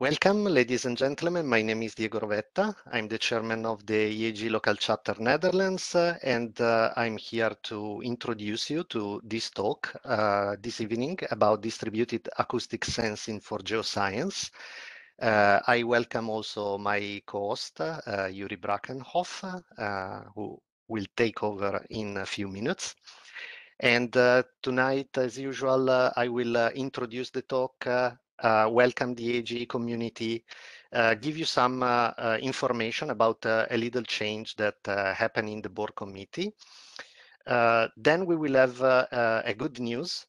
Welcome, ladies and gentlemen. My name is Diego Rovetta. I'm the chairman of the EAGE local chapter Netherlands, uh, and uh, I'm here to introduce you to this talk uh, this evening about distributed acoustic sensing for geoscience. Uh, I welcome also my co-host, uh, Joeri Brackenhoff, uh, who will take over in a few minutes. And tonight, as usual, I will introduce the talk Uh, welcome the EAGE community, uh, give you some uh, uh information about uh, a little change that happened in the board committee. then we will have a good news.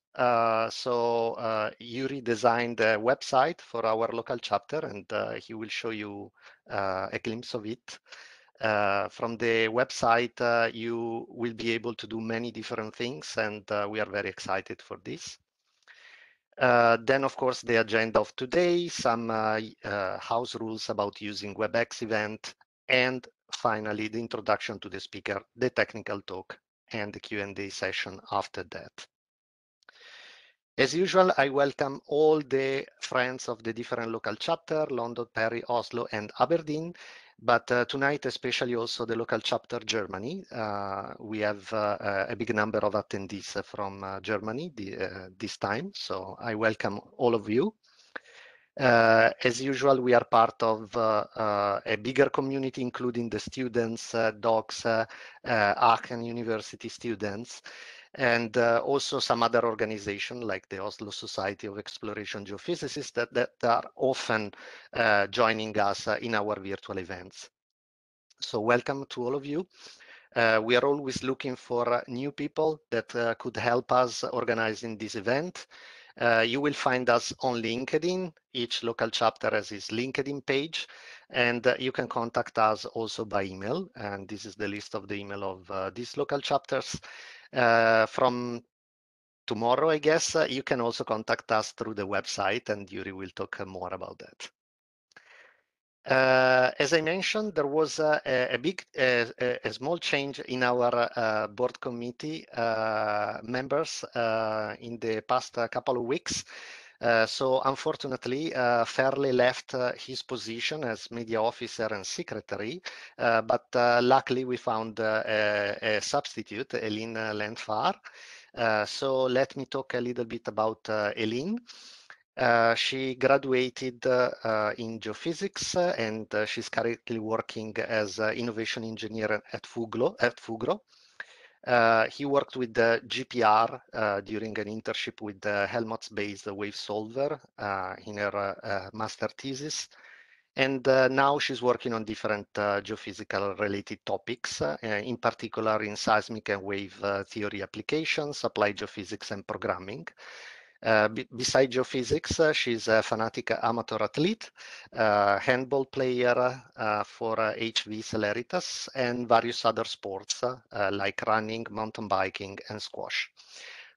so Joeri designed a website for our local chapter and he will show you a glimpse of it. Uh, from the website, uh, you will be able to do many different things, and uh, we are very excited for this. Uh, then, of course, the agenda of today, some uh, uh, house rules about using WebEx event, and finally, the introduction to the speaker, the technical talk, and the Q&A session after that. As usual, I welcome all the friends of the different local chapter, London, Paris, Oslo, and Aberdeen, but uh, tonight, especially also the local chapter Germany, uh, we have uh, a big number of attendees from uh, Germany the, uh, this time. So I welcome all of you. Uh, as usual, we are part of a bigger community, including the students, docs, Aachen University students and uh, also some other organizations like the Oslo Society of Exploration Geophysicists that, that are often uh, joining us uh, in our virtual events. So welcome to all of you. Uh, we are always looking for uh, new people that uh, could help us organizing this event. You will find us on LinkedIn. Each local chapter has its LinkedIn page, and you can contact us also by email. And this is the list of the email of these local chapters. Uh, from tomorrow, I guess, uh, you can also contact us through the website and Joeri will talk more about that. Uh, as I mentioned, there was a, a big, a, a, small change in our uh, board committee uh, members uh, in the past couple of weeks. Uh, so unfortunately, uh, Ferle left uh, his position as media officer and secretary, uh, but uh, luckily we found a, substitute, Eline Lentvar. so let me talk a little bit about Eline. She graduated in geophysics and she's currently working as innovation engineer at Fuglo. At Fugro. Uh, he worked with the GPR uh, during an internship with the Helmholtz-based wave solver uh, in her uh, master thesis. And uh, now she's working on different uh, geophysical related topics, in particular in seismic and wave theory applications, applied geophysics and programming. Uh, besides geophysics, uh, she's a fanatic amateur athlete, uh, handball player uh, for HV uh, Celeritas, and various other sports uh, like running, mountain biking, and squash.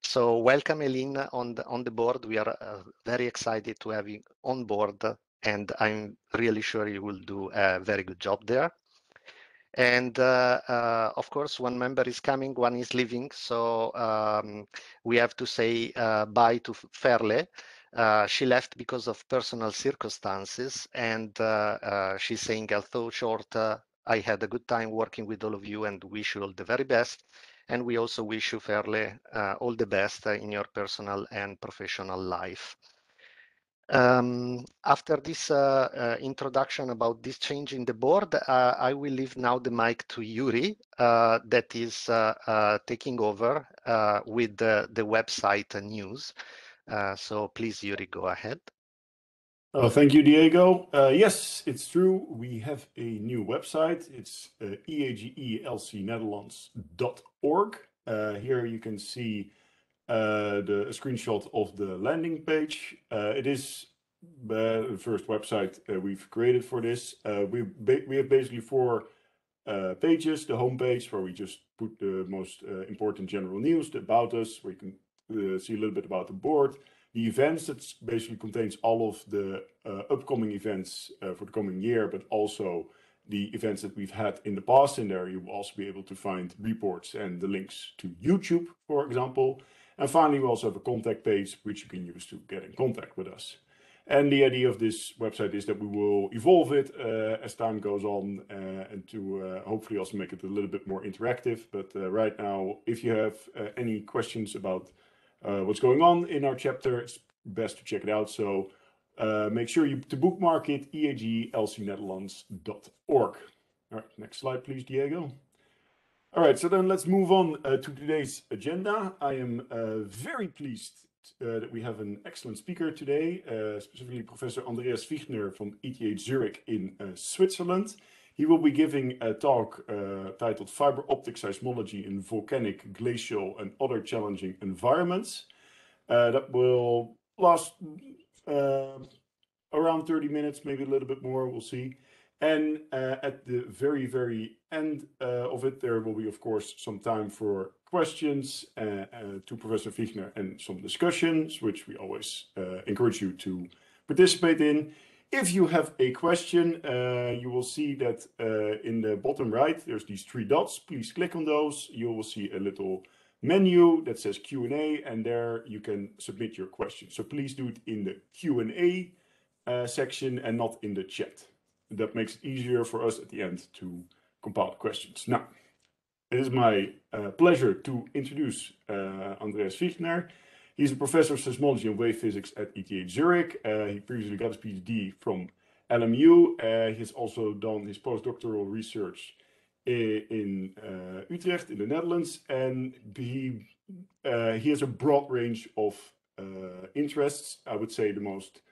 So welcome, Eline, on the, on the board. We are very excited to have you on board, and I'm really sure you will do a very good job there. And uh, uh, of course, one member is coming, one is leaving. So um, we have to say uh, bye to Ferle. Uh, she left because of personal circumstances and uh, uh, she's saying although short i had a good time working with all of you and wish you all the very best and we also wish you Ferle all the best in your personal and professional life um, after this uh, uh, introduction about this change in the board, uh, I will leave now the mic to Joeri, uh, that is uh, uh, taking over with the, the website news. so please, Joeri, go ahead. Oh, thank you, Diego. yes, it's true. We have a new website. It's uh, eagelcnetherlands.org. here you can see the a screenshot of the landing page. Uh, it is uh, the first website uh, we've created for this. Uh, we we have basically four uh, pages. The home page where we just put the most uh, important general news about us. We can see a little bit about the board. The events that basically contains all of the upcoming events for the coming year, but also the events that we've had in the past. In there, you will also be able to find reports and the links to YouTube, for example. And finally, we also have a contact page, which you can use to get in contact with us. And the idea of this website is that we will evolve it uh, as time goes on uh, and to uh, hopefully also make it a little bit more interactive. But uh, right now, if you have uh, any questions about uh, what's going on in our chapter, it's best to check it out. So make sure you to bookmark it, eaglcnetherlands.org. All right, next slide, please, Diego. All right, so then let's move on to today's agenda. I am very pleased uh, that we have an excellent speaker today, uh, specifically Professor Andreas Fichtner from ETH Zurich in uh, Switzerland. He will be giving a talk uh, titled Fiber Optic Seismology in Volcanic, Glacial and Other Challenging Environments. Uh, that will last uh, around 30 minutes, maybe a little bit more, we'll see. And at the very, very end of it, there will be, of course, some time for questions uh, uh, to Professor Fichtner and some discussions, which we always uh, encourage you to participate in. If you have a question, uh, you will see that uh, in the bottom right, there's these three dots. Please click on those. You will see a little menu that says Q&A, and there you can submit your question. So please do it in the Q&A uh, section and not in the chat. That makes it easier for us at the end to compile questions. Now, it is my uh, pleasure to introduce uh, Andreas Fichtner. He's a professor of seismology and wave physics at ETH Zurich. Uh, he previously got his PhD from LMU. Uh, he has also done his postdoctoral research in, in uh, Utrecht in the Netherlands, and he uh, he has a broad range of interests. I would say the most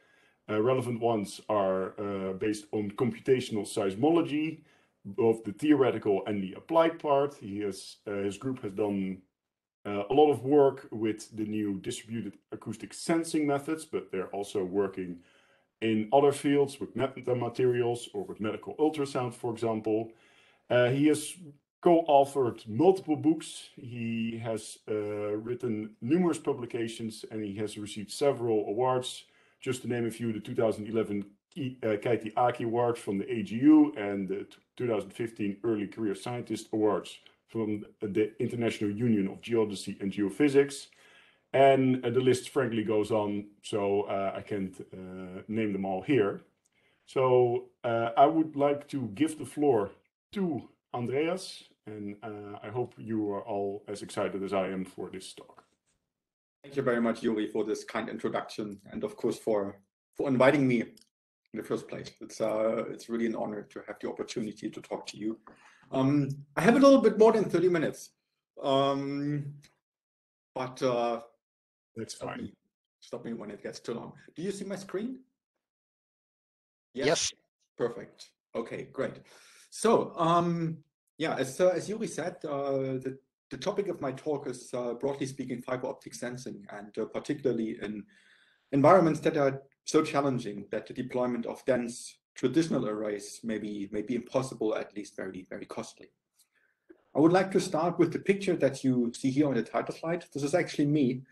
relevant ones are based on computational seismology, both the theoretical and the applied part. He has uh, his group has done uh, a lot of work with the new distributed acoustic sensing methods, but they're also working in other fields with metamaterials or with medical ultrasound, for example. Uh, he has co-authored multiple books. He has uh, written numerous publications and he has received several awards. Just to name a few, the 2011 uh, Keiiti Aki Award from the AGU and the 2015 Early Career Scientist Awards from the International Union of Geodesy and Geophysics. And uh, the list frankly goes on, so uh, I can't uh, name them all here. So uh, I would like to give the floor to Andreas, and uh, I hope you are all as excited as I am for this talk. Thank you very much, Joeri, for this kind introduction, and of course for for inviting me in the first place. It's uh, it's really an honor to have the opportunity to talk to you. Um, I have a little bit more than 30 minutes, um, but uh, that's stop fine. Me, stop me when it gets too long. Do you see my screen? Yes. yes. Perfect. Okay, great. So, um, yeah, as uh, as Joeri said, uh, the the topic of my talk is uh, broadly speaking fiber optic sensing, and uh, particularly in environments that are so challenging that the deployment of dense traditional arrays may be, may be impossible, at least very, very costly. I would like to start with the picture that you see here on the title slide. This is actually me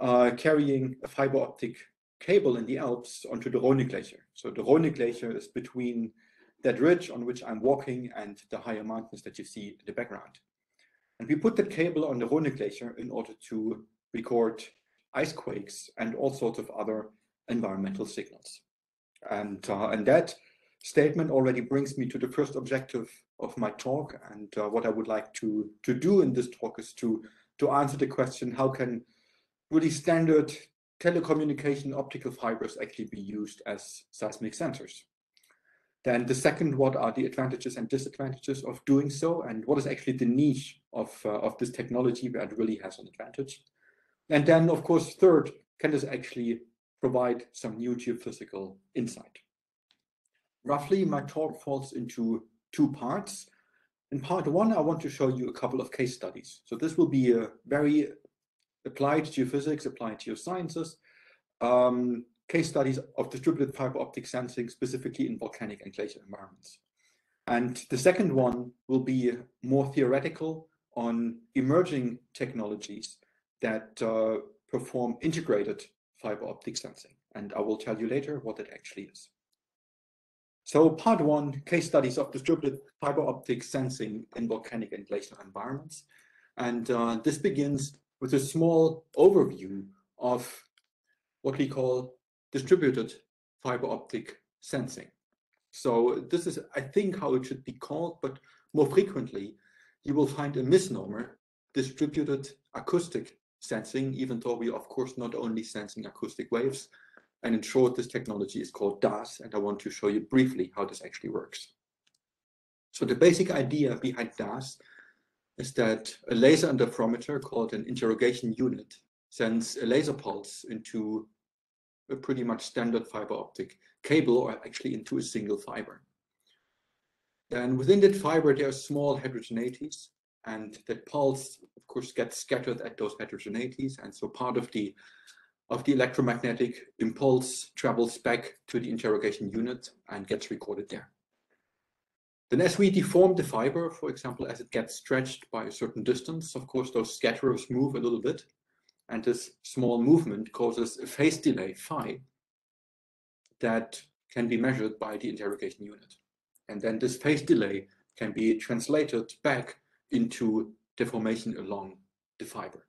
uh, carrying a fiber optic cable in the Alps onto the Rhone Glacier. So the Rhone Glacier is between that ridge on which I'm walking and the higher mountains that you see in the background. And we put that cable on the Rhone Glacier in order to record ice quakes and all sorts of other environmental signals. And, uh, and that statement already brings me to the first objective of my talk. And uh, what I would like to, to do in this talk is to, to answer the question, how can really standard telecommunication optical fibers actually be used as seismic sensors? Then the second, what are the advantages and disadvantages of doing so? And what is actually the niche of, uh, of this technology where it really has an advantage? And then, of course, third, can this actually provide some new geophysical insight. Roughly, my talk falls into two parts. In part one, I want to show you a couple of case studies. So this will be a very applied geophysics, applied geosciences, um, case studies of distributed fiber optic sensing, specifically in volcanic and glacial environments. And the second one will be more theoretical on emerging technologies that uh, perform integrated fiber optic sensing. And I will tell you later what it actually is. So part one, case studies of distributed fiber optic sensing in volcanic and glacial environments. And uh, this begins with a small overview of what we call distributed fiber optic sensing. So this is, I think, how it should be called, but more frequently, you will find a misnomer, distributed acoustic sensing, even though we of course, not only sensing acoustic waves. And in short, this technology is called DAS, and I want to show you briefly how this actually works. So the basic idea behind DAS is that a laser interferometer called an interrogation unit sends a laser pulse into a pretty much standard fiber optic cable or actually into a single fiber. And within that fiber, there are small heterogeneities and that pulse, of course, gets scattered at those heterogeneities. And so part of the of the electromagnetic impulse travels back to the interrogation unit and gets recorded there. Then as we deform the fiber, for example, as it gets stretched by a certain distance, of course, those scatterers move a little bit. And this small movement causes a phase delay, phi, that can be measured by the interrogation unit. And then this phase delay can be translated back into deformation along the fiber.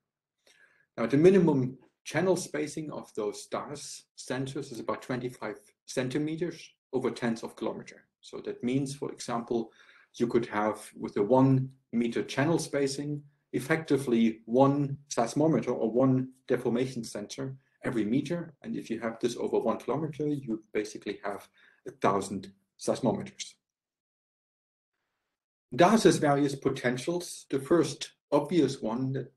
Now, the minimum channel spacing of those DAS sensors is about 25 centimeters over tens of kilometer. So that means, for example, you could have with a one meter channel spacing, effectively one seismometer or one deformation sensor every meter. And if you have this over one kilometer, you basically have a thousand seismometers. DAS has various potentials. The first obvious one that,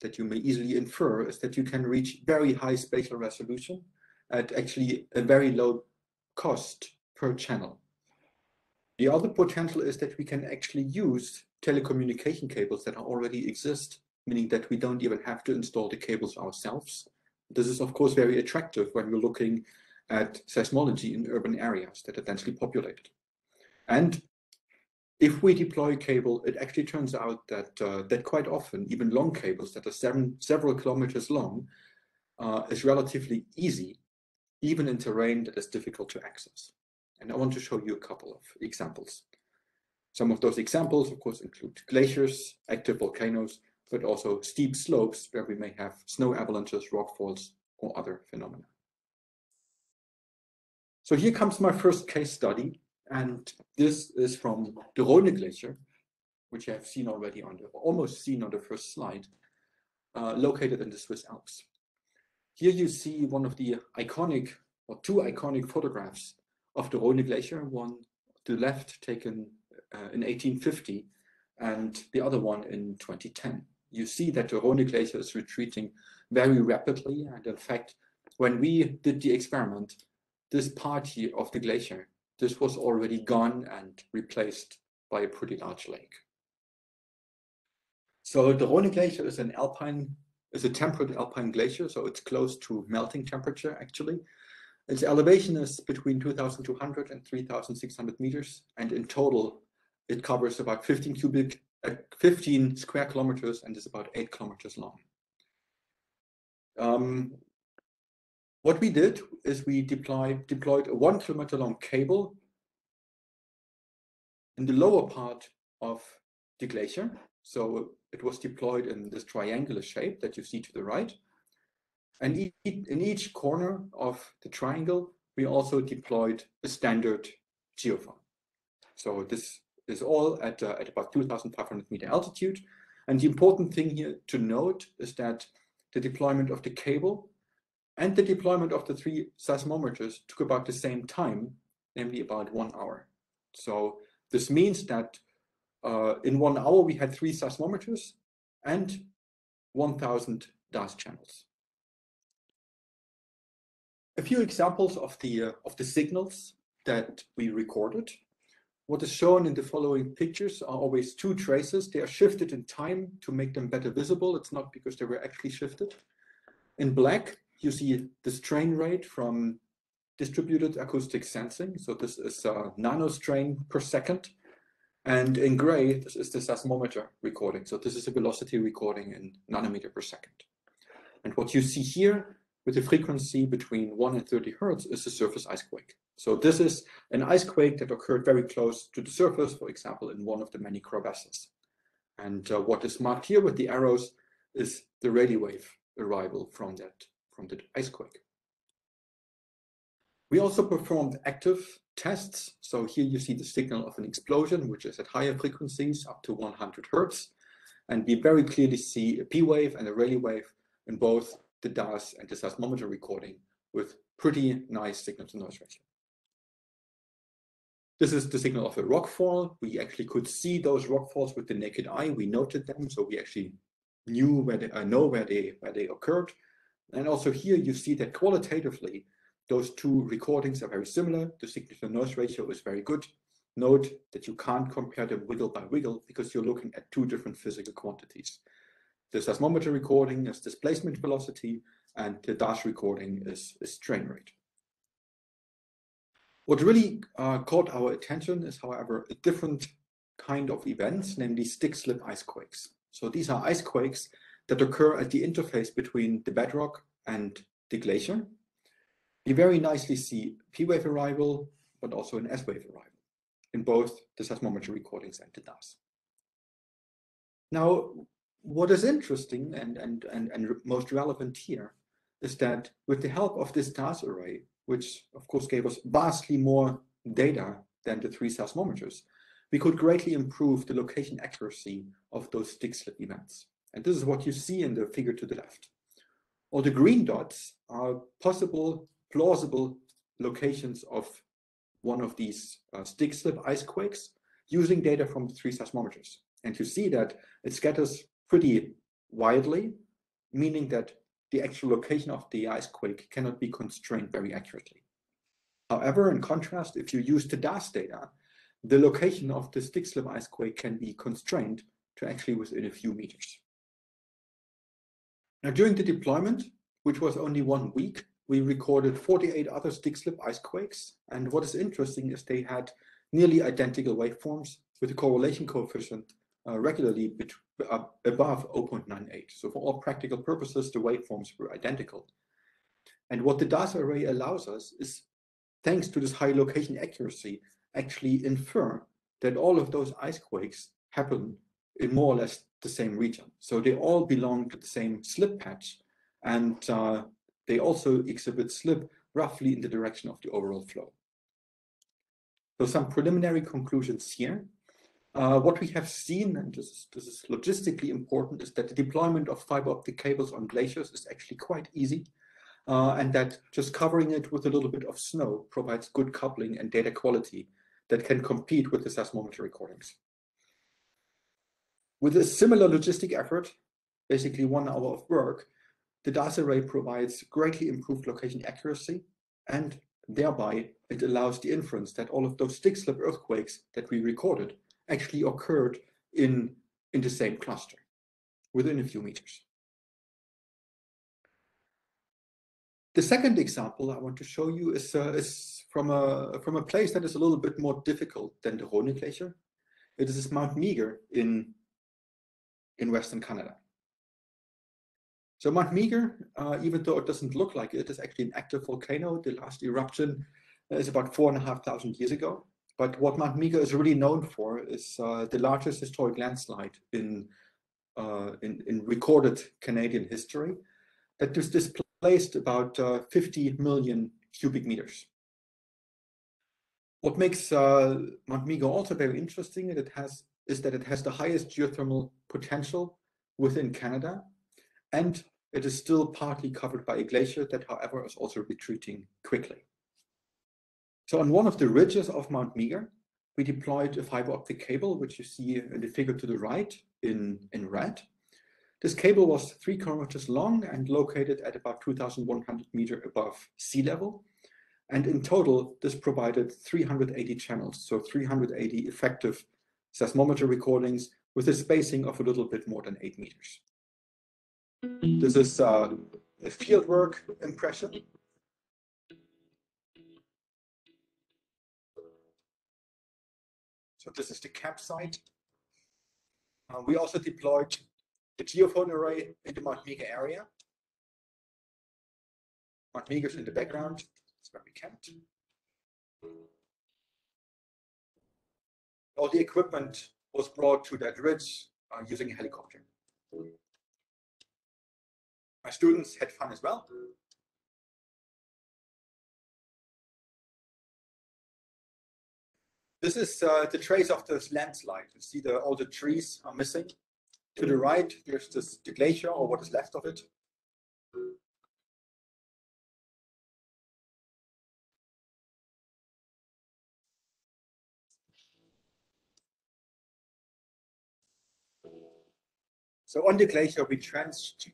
that you may easily infer is that you can reach very high spatial resolution at actually a very low cost per channel. The other potential is that we can actually use telecommunication cables that already exist, meaning that we don't even have to install the cables ourselves. This is, of course, very attractive when we're looking at seismology in urban areas that are densely populated. And if we deploy cable, it actually turns out that uh, that quite often, even long cables that are seven, several kilometers long, uh, is relatively easy, even in terrain that is difficult to access. And I want to show you a couple of examples. Some of those examples, of course, include glaciers, active volcanoes, but also steep slopes where we may have snow avalanches, rockfalls, or other phenomena. So here comes my first case study and this is from the Rhone Glacier, which I have seen already on the, almost seen on the first slide, uh, located in the Swiss Alps. Here you see one of the iconic, or two iconic photographs of the Rhone Glacier, one to the left taken uh, in 1850 and the other one in 2010. You see that the Rhone Glacier is retreating very rapidly. And in fact, when we did the experiment, this part here of the glacier this was already gone and replaced by a pretty large lake. So the Rhone Glacier is an alpine, is a temperate alpine glacier, so it's close to melting temperature actually. Its elevation is between 2,200 and 3,600 meters, and in total, it covers about 15 cubic, uh, 15 square kilometers, and is about eight kilometers long. Um, what we did is we deploy, deployed a one kilometer long cable in the lower part of the glacier. So it was deployed in this triangular shape that you see to the right. And in each corner of the triangle, we also deployed a standard geophone. So this is all at, uh, at about 2,500 meter altitude. And the important thing here to note is that the deployment of the cable and the deployment of the three seismometers took about the same time, namely about one hour. So this means that uh, in one hour we had three seismometers and 1,000 DAS channels. A few examples of the, uh, of the signals that we recorded. What is shown in the following pictures are always two traces. They are shifted in time to make them better visible. It's not because they were actually shifted. In black, you see the strain rate from distributed acoustic sensing. So this is a nanostrain per second. And in gray, this is the seismometer recording. So this is a velocity recording in nanometer per second. And what you see here with the frequency between 1 and 30 hertz is the surface ice quake. So this is an ice quake that occurred very close to the surface, for example, in one of the many crevasses. And uh, what is marked here with the arrows is the Rayleigh wave arrival from that from the ice quake. We also performed active tests. So here you see the signal of an explosion, which is at higher frequencies, up to 100 hertz. And we very clearly see a P wave and a Rayleigh wave in both the DAS and the seismometer recording with pretty nice signal to noise ratio. This is the signal of a rockfall. We actually could see those rockfalls with the naked eye. We noted them, so we actually knew where they uh, know where they where they occurred. And also here you see that qualitatively, those two recordings are very similar. The signal to noise ratio is very good. Note that you can't compare them wiggle by wiggle because you're looking at two different physical quantities. The seismometer recording is displacement velocity and the DAS recording is, is strain rate. What really uh, caught our attention is, however, a different kind of events, namely stick slip ice quakes. So these are ice quakes that occur at the interface between the bedrock and the glacier. You very nicely see P wave arrival, but also an S wave arrival in both the seismometer recordings and the DAS. Now, what is interesting and, and, and, and most relevant here is that with the help of this DAS array, which of course gave us vastly more data than the three seismometers, we could greatly improve the location accuracy of those stick slip events. And this is what you see in the figure to the left. All the green dots are possible, plausible locations of one of these uh, stick slip ice quakes using data from three seismometers. And you see that it scatters pretty widely, meaning that the actual location of the ice quake cannot be constrained very accurately. However, in contrast, if you use the DAS data, the location of the stick slip ice quake can be constrained to actually within a few meters. Now, during the deployment, which was only one week, we recorded 48 other stick slip ice quakes. And what is interesting is they had nearly identical waveforms with a correlation coefficient uh, regularly uh, above 0.98. So for all practical purposes, the waveforms were identical. And what the DAS array allows us is, thanks to this high location accuracy, actually infer that all of those ice quakes happen in more or less the same region. So they all belong to the same slip patch, and uh, they also exhibit slip roughly in the direction of the overall flow. So some preliminary conclusions here. Uh, what we have seen, and this is, this is logistically important, is that the deployment of fiber optic cables on glaciers is actually quite easy, uh, and that just covering it with a little bit of snow provides good coupling and data quality that can compete with the seismometer recordings. With a similar logistic effort, basically one hour of work, the DAS array provides greatly improved location accuracy, and thereby it allows the inference that all of those stick slip earthquakes that we recorded actually occurred in, in the same cluster within a few meters. The second example I want to show you is, uh, is from, a, from a place that is a little bit more difficult than the Rhone Glacier. It is Mount Meager in, in Western Canada. So Mount Meager, uh, even though it doesn't look like it, is actually an active volcano. The last eruption is about four and a half thousand years ago. But what Mount Meager is really known for is uh, the largest historic landslide in, uh, in, in, recorded Canadian history that just displaced about uh, 50 million cubic meters. What makes uh, Mount Meager also very interesting it has, is that it has the highest geothermal potential within Canada, and it is still partly covered by a glacier that, however, is also retreating quickly. So on one of the ridges of Mount Meager, we deployed a fiber optic cable, which you see in the figure to the right in, in red. This cable was three kilometers long and located at about 2,100 meter above sea level. And in total, this provided 380 channels, so 380 effective seismometer recordings with a spacing of a little bit more than eight meters. This is uh, a fieldwork impression This is the campsite. Uh, we also deployed the geophone array in the Mount Meager area. Mount Meager is in the background. That's where we camped. All the equipment was brought to that ridge uh, using a helicopter. My students had fun as well. This is uh, the trace of this landslide. You see the, all the trees are missing. To the right, there's this, the glacier or what is left of it. So on the glacier, we trenched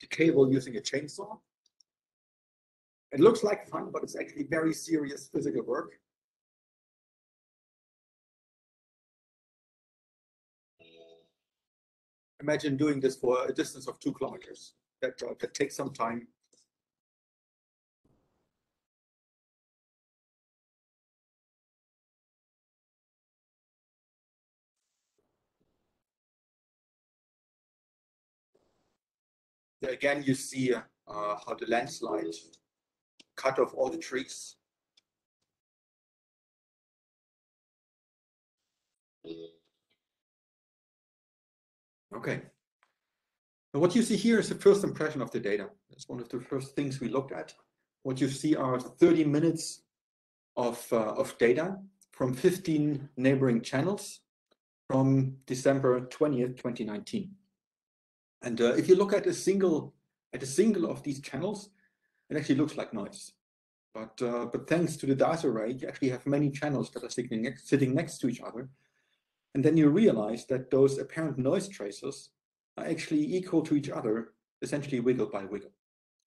the cable using a chainsaw. It looks like fun, but it's actually very serious physical work. Imagine doing this for a distance of two kilometers. That, uh, that takes some time. Again, you see uh, how the landslide cut off all the trees. Okay. Now what you see here is the first impression of the data. It's one of the first things we looked at. What you see are 30 minutes of, uh, of data from 15 neighboring channels from December 20th, 2019. And uh, if you look at a single at a single of these channels, it actually looks like noise. But uh, but thanks to the data array, you actually have many channels that are sitting next, sitting next to each other. And then you realize that those apparent noise traces are actually equal to each other, essentially wiggle by wiggle.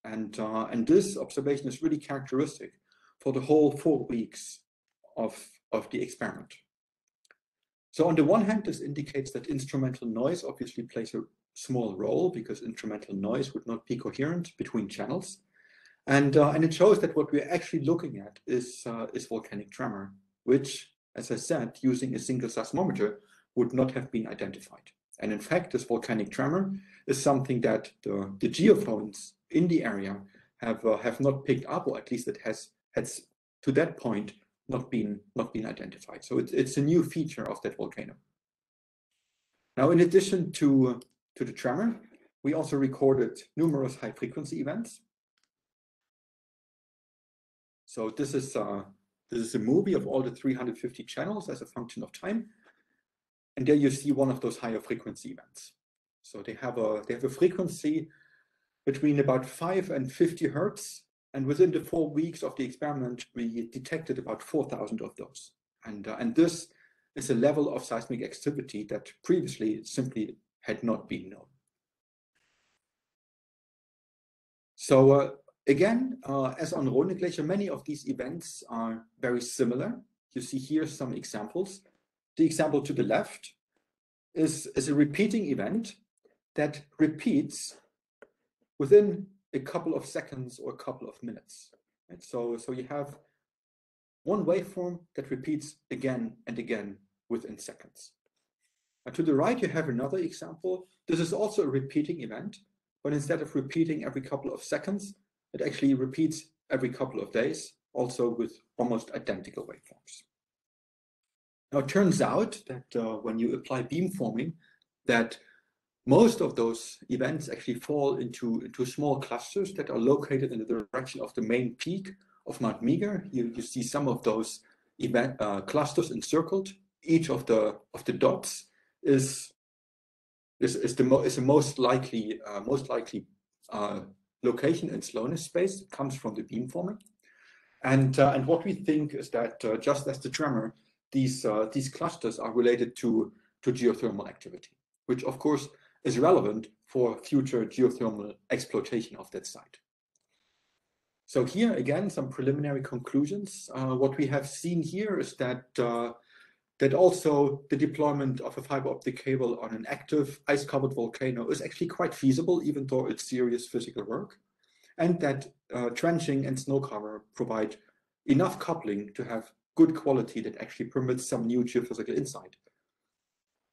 And, uh, and this observation is really characteristic for the whole four weeks of, of the experiment. So on the one hand, this indicates that instrumental noise obviously plays a small role because instrumental noise would not be coherent between channels. And, uh, and it shows that what we're actually looking at is, uh, is volcanic tremor, which, as I said, using a single seismometer would not have been identified. And in fact, this volcanic tremor is something that the, the geophones in the area have, uh, have not picked up, or at least it has, has to that point not been, not been identified. So it's, it's a new feature of that volcano. Now, in addition to, to the tremor, we also recorded numerous high frequency events. So this is uh, this is a movie of all the 350 channels as a function of time. And there you see one of those higher frequency events. So they have a they have a frequency between about 5 and 50 hertz. And within the four weeks of the experiment, we detected about 4,000 of those. And, uh, and this is a level of seismic activity that previously simply had not been known. So uh, Again, uh, as on Rhone Glacier, many of these events are very similar. You see here some examples. The example to the left is, is a repeating event that repeats within a couple of seconds or a couple of minutes. Right? So, so you have one waveform that repeats again and again within seconds. And to the right, you have another example. This is also a repeating event, but instead of repeating every couple of seconds, it actually repeats every couple of days, also with almost identical waveforms. Now, it turns out that uh, when you apply beamforming, that most of those events actually fall into, into small clusters that are located in the direction of the main peak of Mount Meager. You, you see some of those event uh, clusters encircled. Each of the of the dots is is, is the mo is the most likely uh, most likely uh, location and slowness space comes from the beamforming. And, uh, and what we think is that uh, just as the tremor, these, uh, these clusters are related to, to geothermal activity, which of course is relevant for future geothermal exploitation of that site. So here again, some preliminary conclusions. Uh, what we have seen here is that uh, that also the deployment of a fiber optic cable on an active ice-covered volcano is actually quite feasible, even though it's serious physical work, and that uh, trenching and snow cover provide enough coupling to have good quality that actually permits some new geophysical insight.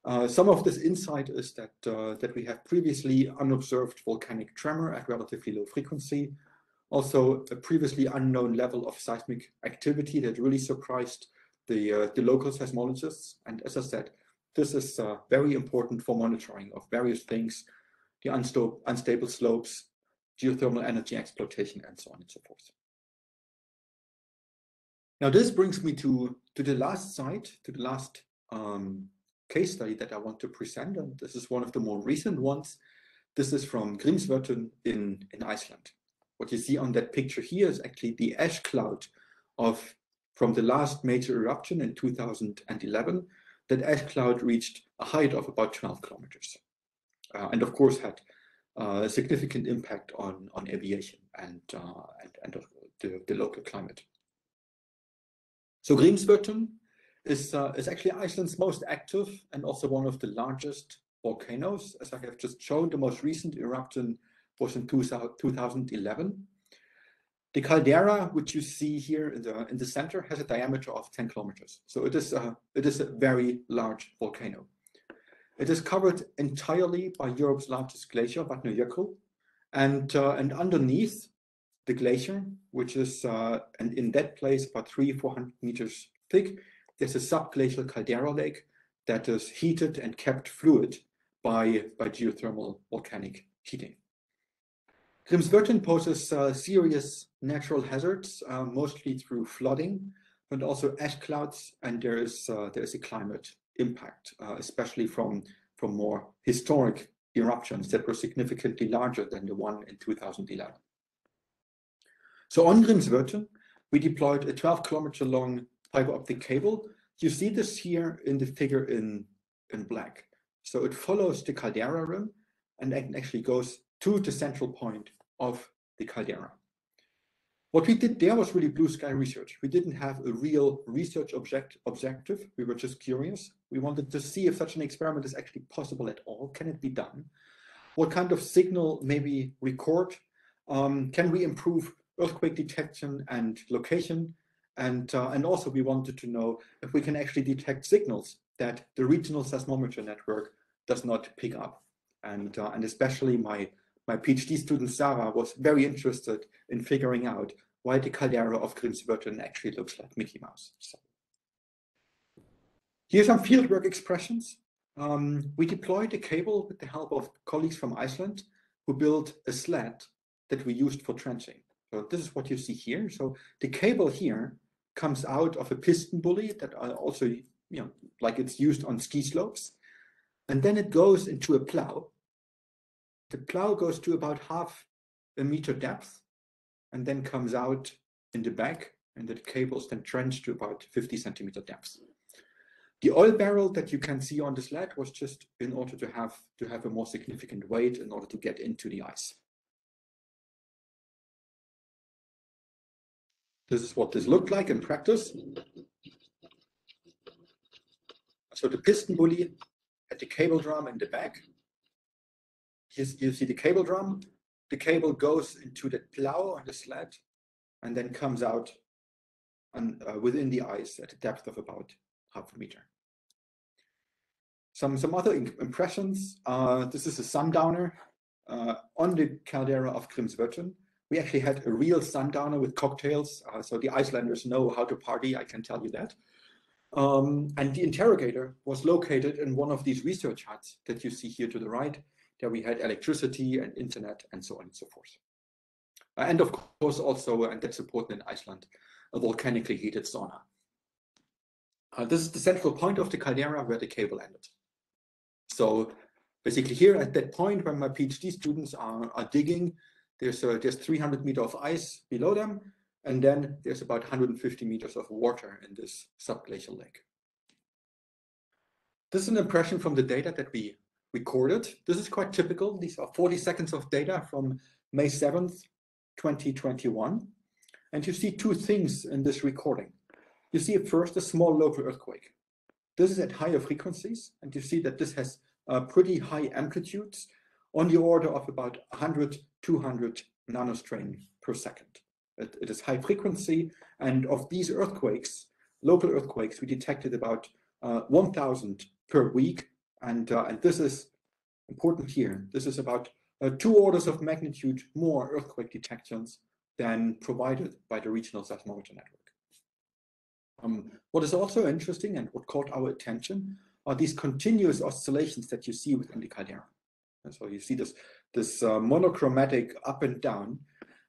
Uh, some of this insight is that, uh, that we have previously unobserved volcanic tremor at relatively low frequency, also a previously unknown level of seismic activity that really surprised the, uh, the local seismologists. And as I said, this is uh, very important for monitoring of various things, the unstable, unstable slopes, geothermal energy exploitation, and so on and so forth. Now this brings me to, to the last site, to the last um, case study that I want to present. And this is one of the more recent ones. This is from Grímsvötn in, in Iceland. What you see on that picture here is actually the ash cloud of from the last major eruption in 2011. That ash cloud reached a height of about 12 kilometers. Uh, and of course had uh, a significant impact on, on aviation and, uh, and, and the, the local climate. So Grímsvötn is, uh, is actually Iceland's most active and also one of the largest volcanoes. As I have just shown, the most recent eruption was in 2011. The caldera, which you see here in the, in the center, has a diameter of 10 kilometers. So it is, a, it is a very large volcano. It is covered entirely by Europe's largest glacier, Vatnajökull, and, uh, and underneath the glacier, which is uh, and in that place about three, 400 meters thick, there's a subglacial caldera lake that is heated and kept fluid by, by geothermal volcanic heating. Grímsvötn poses uh, serious natural hazards, uh, mostly through flooding, but also ash clouds, and there is uh, there is a climate impact, uh, especially from from more historic eruptions that were significantly larger than the one in 2011. So on Grímsvötn, we deployed a 12 kilometer long fiber optic cable. You see this here in the figure in, in black. So it follows the caldera rim and actually goes to the central point of the caldera. What we did there was really blue sky research. We didn't have a real research object, objective. We were just curious. We wanted to see if such an experiment is actually possible at all. Can it be done? What kind of signal maybe record? Um, can we improve earthquake detection and location? And, uh, and also we wanted to know if we can actually detect signals that the regional seismometer network does not pick up. And, uh, and especially my my PhD student Sarah was very interested in figuring out why the caldera of Grímsvötn actually looks like Mickey Mouse. So. Here are some fieldwork expressions. Um, we deployed a cable with the help of colleagues from Iceland who built a sled that we used for trenching. So this is what you see here. So the cable here comes out of a PistenBully that are also, you know, like it's used on ski slopes. And then it goes into a plow the plow goes to about half a meter depth and then comes out in the back and the cables then trench to about 50 centimeter depth. The oil barrel that you can see on the sled was just in order to have to have a more significant weight in order to get into the ice. This is what this looked like in practice. So the PistenBully had the cable drum in the back you, see the cable drum. The cable goes into the plow on the sled and then comes out on, uh, within the ice at a depth of about half a meter. Some, some other impressions. Uh, this is a sundowner uh, on the caldera of Grímsvötn. We actually had a real sundowner with cocktails, uh, so the Icelanders know how to party, I can tell you that. Um, and the interrogator was located in one of these research huts that you see here to the right. There we had electricity and internet and so on and so forth. Uh, and of course also, and that's important in Iceland, a volcanically heated sauna. Uh, this is the central point of the caldera where the cable ended. So basically here at that point where my PhD students are, are digging, there's, a, there's 300 meter of ice below them, and then there's about 150 meters of water in this subglacial lake. This is an impression from the data that we recorded. This is quite typical. These are 40 seconds of data from May 7th, 2021. And you see two things in this recording. You see first a small local earthquake. This is at higher frequencies, and you see that this has uh, pretty high amplitudes on the order of about 100, 200 nanostrain per second. It, it is high frequency, and of these earthquakes, local earthquakes, we detected about uh, 1,000 per week and, uh, and this is important here. This is about uh, two orders of magnitude more earthquake detections than provided by the regional seismometer network. Um, what is also interesting and what caught our attention are these continuous oscillations that you see within the caldera. And so you see this, this uh, monochromatic up and down.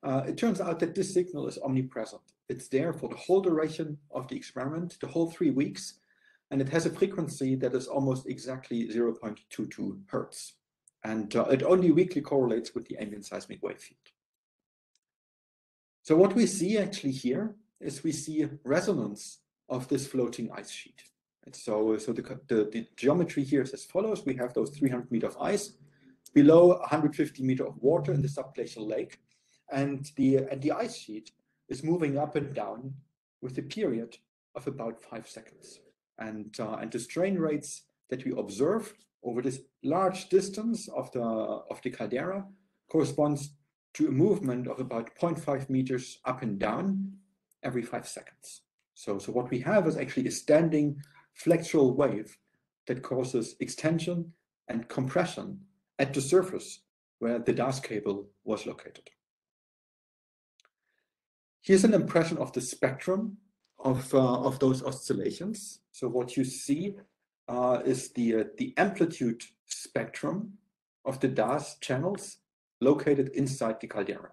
Uh, it turns out that this signal is omnipresent. It's there for the whole duration of the experiment, the whole three weeks, and it has a frequency that is almost exactly 0.22 hertz. And uh, it only weakly correlates with the ambient seismic wave field. So what we see actually here is we see resonance of this floating ice sheet. And so, so the, the, the geometry here is as follows. We have those 300 meter of ice, below 150 meter of water in the subglacial lake, and the, and the ice sheet is moving up and down with a period of about five seconds. And, uh, and the strain rates that we observe over this large distance of the, of the caldera corresponds to a movement of about 0.5 meters up and down every five seconds. So, so what we have is actually a standing flexural wave that causes extension and compression at the surface where the DAS cable was located. Here's an impression of the spectrum of, uh, of those oscillations. So what you see uh, is the, uh, the amplitude spectrum of the DAS channels located inside the caldera.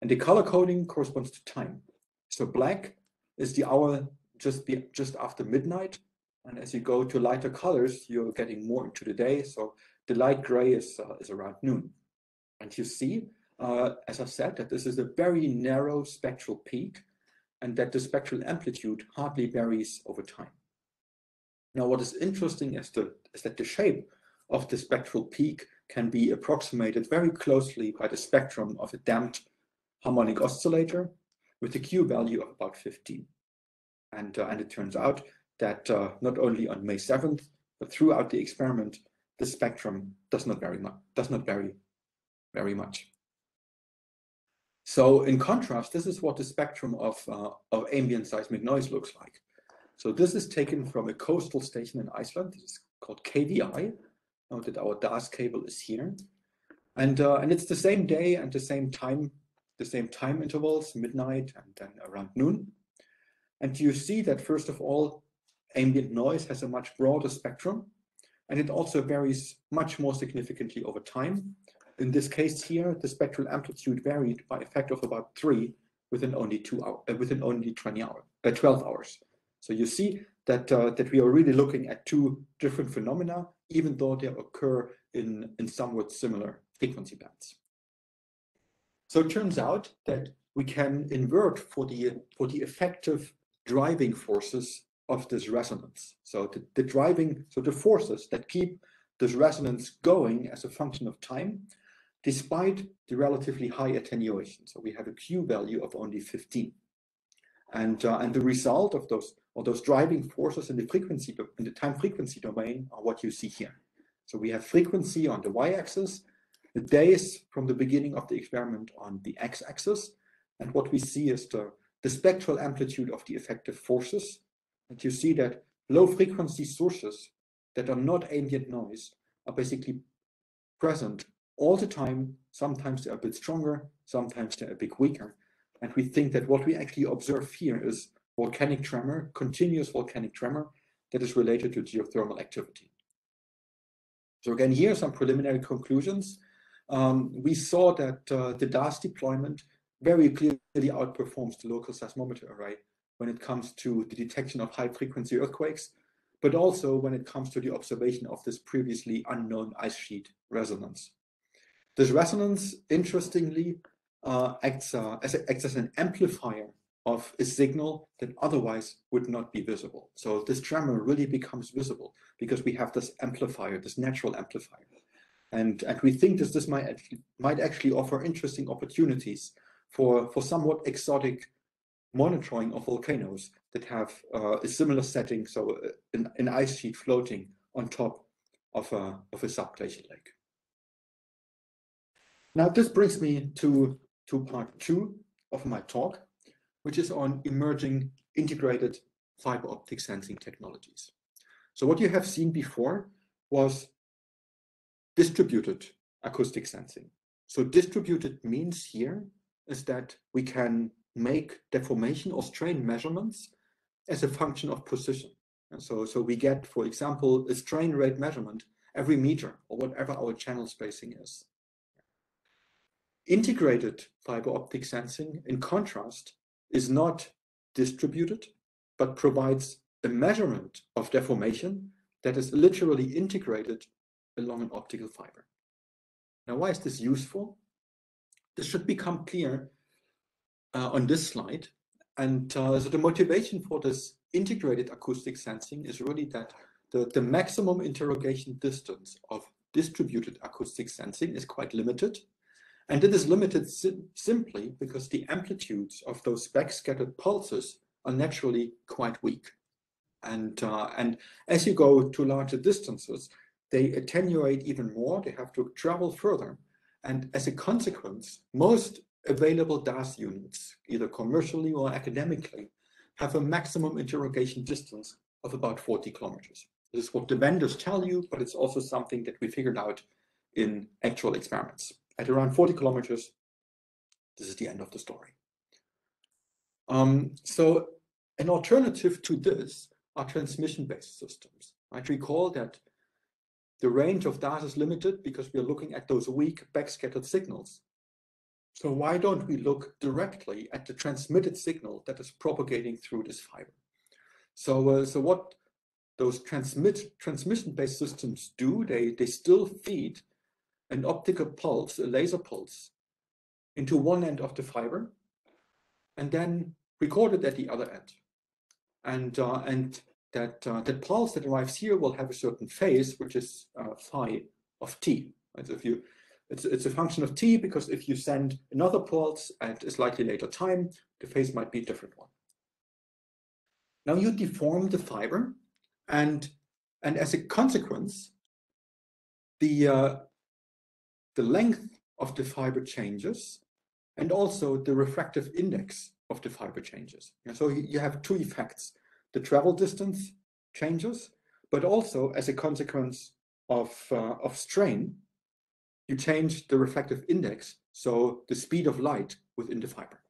And the color coding corresponds to time. So black is the hour just, be, just after midnight. And as you go to lighter colors, you're getting more into the day. So the light gray is, uh, is around noon. And you see, uh, as I said, that this is a very narrow spectral peak and that the spectral amplitude hardly varies over time. Now, what is interesting is, the, is that the shape of the spectral peak can be approximated very closely by the spectrum of a damped harmonic oscillator with a Q value of about 15. And, uh, and it turns out that uh, not only on May 7th, but throughout the experiment, the spectrum does not vary does not vary very much. So in contrast, this is what the spectrum of, uh, of ambient seismic noise looks like. So this is taken from a coastal station in Iceland. This is called KVI. Note that our DAS cable is here. And, uh, and it's the same day and the same time, the same time intervals, midnight and then around noon. And you see that first of all, ambient noise has a much broader spectrum and it also varies much more significantly over time. In this case here, the spectral amplitude varied by a factor of about three within only two hours, uh, within only 20 hours, uh, 12 hours. So you see that uh, that we are really looking at two different phenomena, even though they occur in, in somewhat similar frequency bands. So it turns out that we can invert for the for the effective driving forces of this resonance. So the, the driving, so the forces that keep this resonance going as a function of time, despite the relatively high attenuation. So we have a Q value of only 15. And, uh, and the result of those, of those driving forces in the frequency, in the time frequency domain are what you see here. So we have frequency on the y-axis, the days from the beginning of the experiment on the x-axis, and what we see is the, the spectral amplitude of the effective forces. And you see that low frequency sources that are not ambient noise are basically present all the time. Sometimes they're a bit stronger, sometimes they're a bit weaker. And we think that what we actually observe here is volcanic tremor, continuous volcanic tremor that is related to geothermal activity. So again, here are some preliminary conclusions. Um, we saw that uh, the DAS deployment very clearly outperforms the local seismometer array when it comes to the detection of high frequency earthquakes, but also when it comes to the observation of this previously unknown ice sheet resonance. This resonance, interestingly, uh, acts, uh, as a, acts as an amplifier of a signal that otherwise would not be visible. So this tremor really becomes visible because we have this amplifier, this natural amplifier. And, and we think that this might actually, might actually offer interesting opportunities for, for somewhat exotic monitoring of volcanoes that have uh, a similar setting, so uh, an, an ice sheet floating on top of a, of a subglacial lake. Now, this brings me to, to part two of my talk, which is on emerging integrated fiber optic sensing technologies. So what you have seen before was distributed acoustic sensing. So distributed means here is that we can make deformation or strain measurements as a function of position. And so, so we get, for example, a strain rate measurement every meter or whatever our channel spacing is. Integrated fiber optic sensing, in contrast, is not distributed, but provides a measurement of deformation that is literally integrated along an optical fiber. Now, why is this useful? This should become clear uh, on this slide. And uh, so the motivation for this integrated acoustic sensing is really that the, the maximum interrogation distance of distributed acoustic sensing is quite limited. And it is limited sim simply because the amplitudes of those backscattered pulses are naturally quite weak. And, uh, and as you go to larger distances, they attenuate even more, they have to travel further. And as a consequence, most available DAS units, either commercially or academically, have a maximum interrogation distance of about 40 kilometers. This is what the vendors tell you, but it's also something that we figured out in actual experiments. At around 40 kilometers, this is the end of the story. Um, so an alternative to this are transmission-based systems. Right? Recall that the range of DAS is limited because we are looking at those weak backscattered signals. So why don't we look directly at the transmitted signal that is propagating through this fiber? So, uh, so what those transmit transmission-based systems do, they, they still feed an optical pulse, a laser pulse, into one end of the fiber, and then record it at the other end. And, uh, and that, uh, that pulse that arrives here will have a certain phase, which is uh, phi of t. Right? So if you, it's, it's a function of t because if you send another pulse at a slightly later time, the phase might be a different one. Now you deform the fiber and, and as a consequence, the, uh, the length of the fiber changes and also the refractive index of the fiber changes. And so you have two effects the travel distance changes, but also as a consequence of, uh, of strain, you change the refractive index, so the speed of light within the fiber.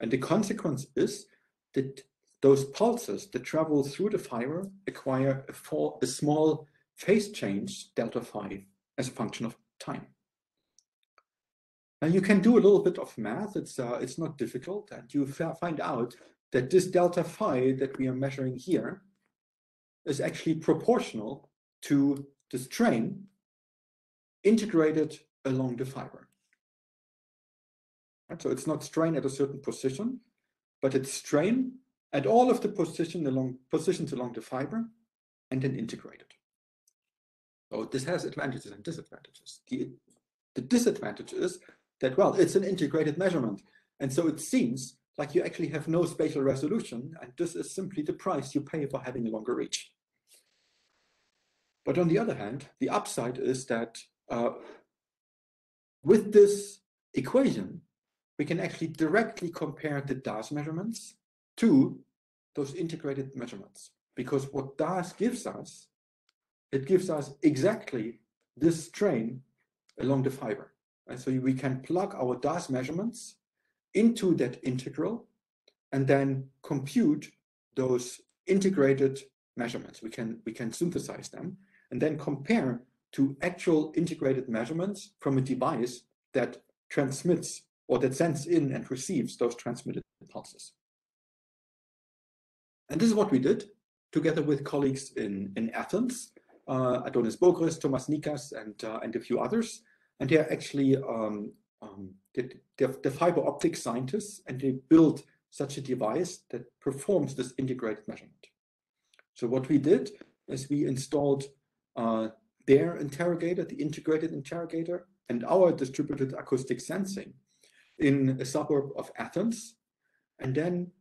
And the consequence is that those pulses that travel through the fiber acquire a, for, a small phase change, delta phi, as a function of time. Now you can do a little bit of math, it's, uh, it's not difficult, and you find out that this delta phi that we are measuring here is actually proportional to the strain integrated along the fiber. Right, so it's not strain at a certain position, but it's strain at all of the position along, positions along the fiber and then integrated. So this has advantages and disadvantages. The, the disadvantage is that, well, it's an integrated measurement. And so it seems like you actually have no spatial resolution, and this is simply the price you pay for having a longer reach. But on the other hand, the upside is that uh, with this equation, we can actually directly compare the DAS measurements to those integrated measurements. Because what DAS gives us, it gives us exactly this strain along the fiber. And so we can plug our DAS measurements into that integral and then compute those integrated measurements. We can, we can synthesize them and then compare to actual integrated measurements from a device that transmits or that sends in and receives those transmitted pulses. And this is what we did together with colleagues in, in Athens, uh, Adonis Bogris, Thomas Nikas, and, uh, and a few others. And they're actually um, um, they're, fiber optic scientists and they built such a device that performs this integrated measurement. So what we did is we installed uh, their interrogator, the integrated interrogator, and our distributed acoustic sensing in a suburb of Athens. And then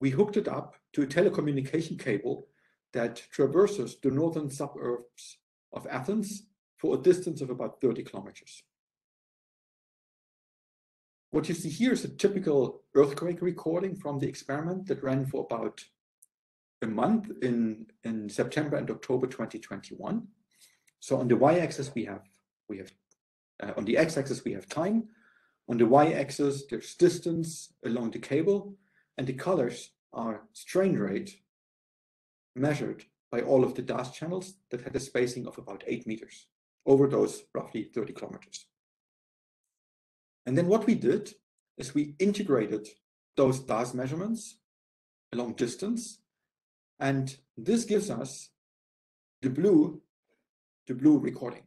we hooked it up to a telecommunication cable that traverses the northern suburbs of Athens for a distance of about 30 kilometers. What you see here is a typical earthquake recording from the experiment that ran for about a month in, in September and October 2021. So on the y-axis we have we have uh, on the x-axis we have time. On the y-axis there's distance along the cable, and the colors are strain rate measured by all of the DAS channels that had a spacing of about eight meters over those roughly 30 kilometers. And then what we did is we integrated those DAS measurements along distance. And this gives us the blue, the blue recording.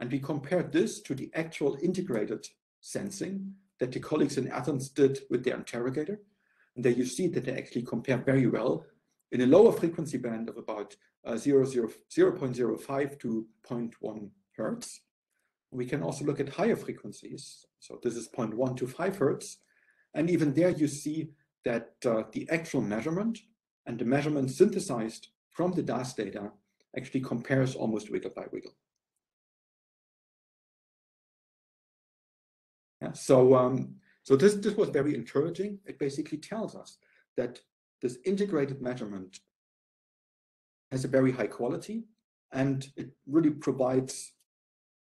And we compared this to the actual integrated sensing that the colleagues in Athens did with their interrogator. And there you see that they actually compare very well in a lower frequency band of about uh, 0, 0, 0 0.05 to 0.1 hertz. We can also look at higher frequencies. So this is 0.1 to 5 hertz. And even there you see that uh, the actual measurement and the measurement synthesized from the DAS data actually compares almost wiggle by wiggle. Yeah, so um, so this, this was very encouraging. It basically tells us that this integrated measurement has a very high quality and it really provides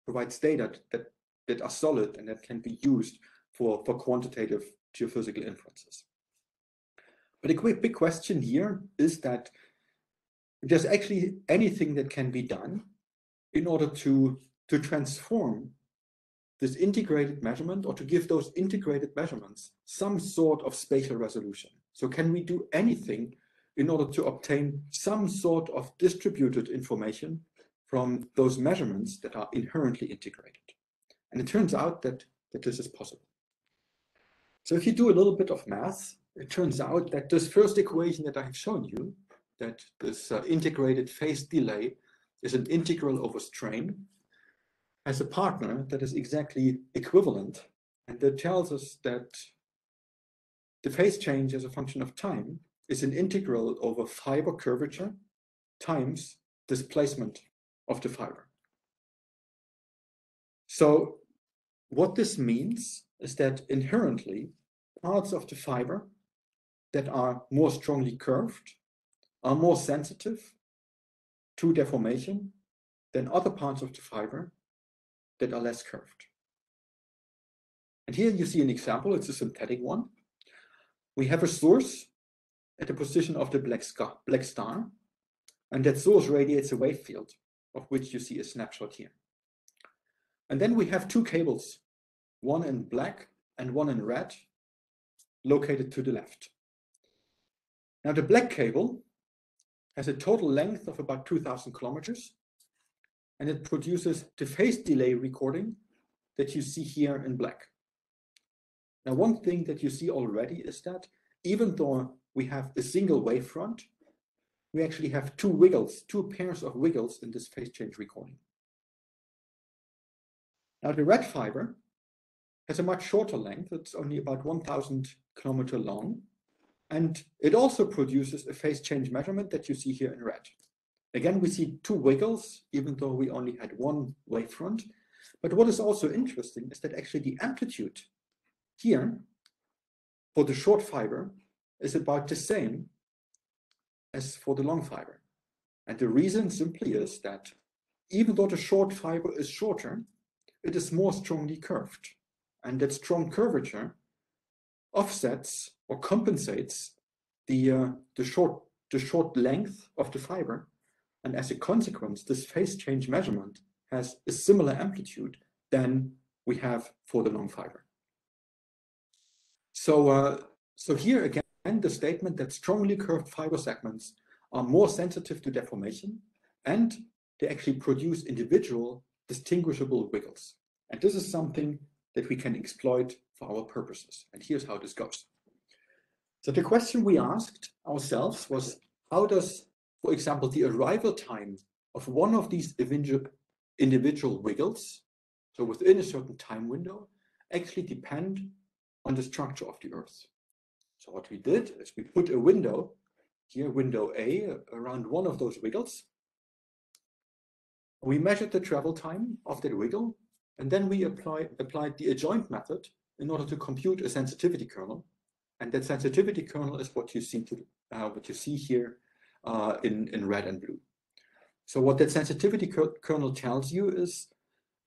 provides data that, that are solid and that can be used for, for quantitative geophysical inferences. But a quick big question here is that if there's actually anything that can be done in order to, to transform this integrated measurement or to give those integrated measurements some sort of spatial resolution. So can we do anything in order to obtain some sort of distributed information from those measurements that are inherently integrated? And it turns out that, that this is possible. So if you do a little bit of math, it turns out that this first equation that I have shown you, that this uh, integrated phase delay is an integral over strain, as a partner that is exactly equivalent and that tells us that the phase change as a function of time is an integral over fiber curvature times displacement of the fiber. So what this means is that inherently parts of the fiber that are more strongly curved are more sensitive to deformation than other parts of the fiber that are less curved. And here you see an example, it's a synthetic one. We have a source at the position of the black, star, black star, and that source radiates a wave field, of which you see a snapshot here. And then we have two cables, one in black and one in red, located to the left. Now the black cable has a total length of about 2000 kilometers and it produces the phase delay recording that you see here in black. Now, one thing that you see already is that even though we have a single wavefront, we actually have two wiggles, two pairs of wiggles in this phase change recording. Now, the red fiber has a much shorter length. It's only about 1000 kilometer long. And it also produces a phase change measurement that you see here in red. Again, we see two wiggles, even though we only had one wavefront. But what is also interesting is that actually the amplitude here for the short fiber is about the same as for the long fiber. And the reason simply is that even though the short fiber is shorter, it is more strongly curved. And that strong curvature offsets or compensates the, uh, the, short, the short length of the fiber and as a consequence, this phase change measurement has a similar amplitude than we have for the long fiber. So, uh, so here again, the statement that strongly curved fiber segments are more sensitive to deformation and they actually produce individual distinguishable wiggles. And this is something that we can exploit for our purposes. And here's how this goes. So the question we asked ourselves was, how does for example, the arrival time of one of these individual wiggles, so within a certain time window, actually depend on the structure of the Earth. So what we did is we put a window, here window A, around one of those wiggles. We measured the travel time of that wiggle, and then we apply, applied the adjoint method in order to compute a sensitivity kernel. And that sensitivity kernel is what you see to uh, what you see here uh, in, in red and blue. So what that sensitivity kernel tells you is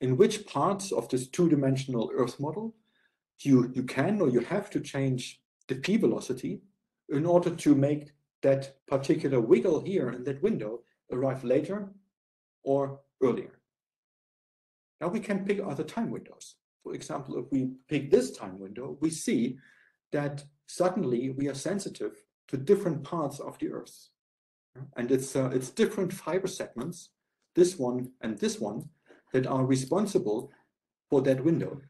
in which parts of this two-dimensional Earth model you, you can or you have to change the p velocity in order to make that particular wiggle here in that window arrive later or earlier. Now we can pick other time windows. For example, if we pick this time window, we see that suddenly we are sensitive to different parts of the Earth. And it's, uh, it's different fiber segments, this one and this one, that are responsible for that window.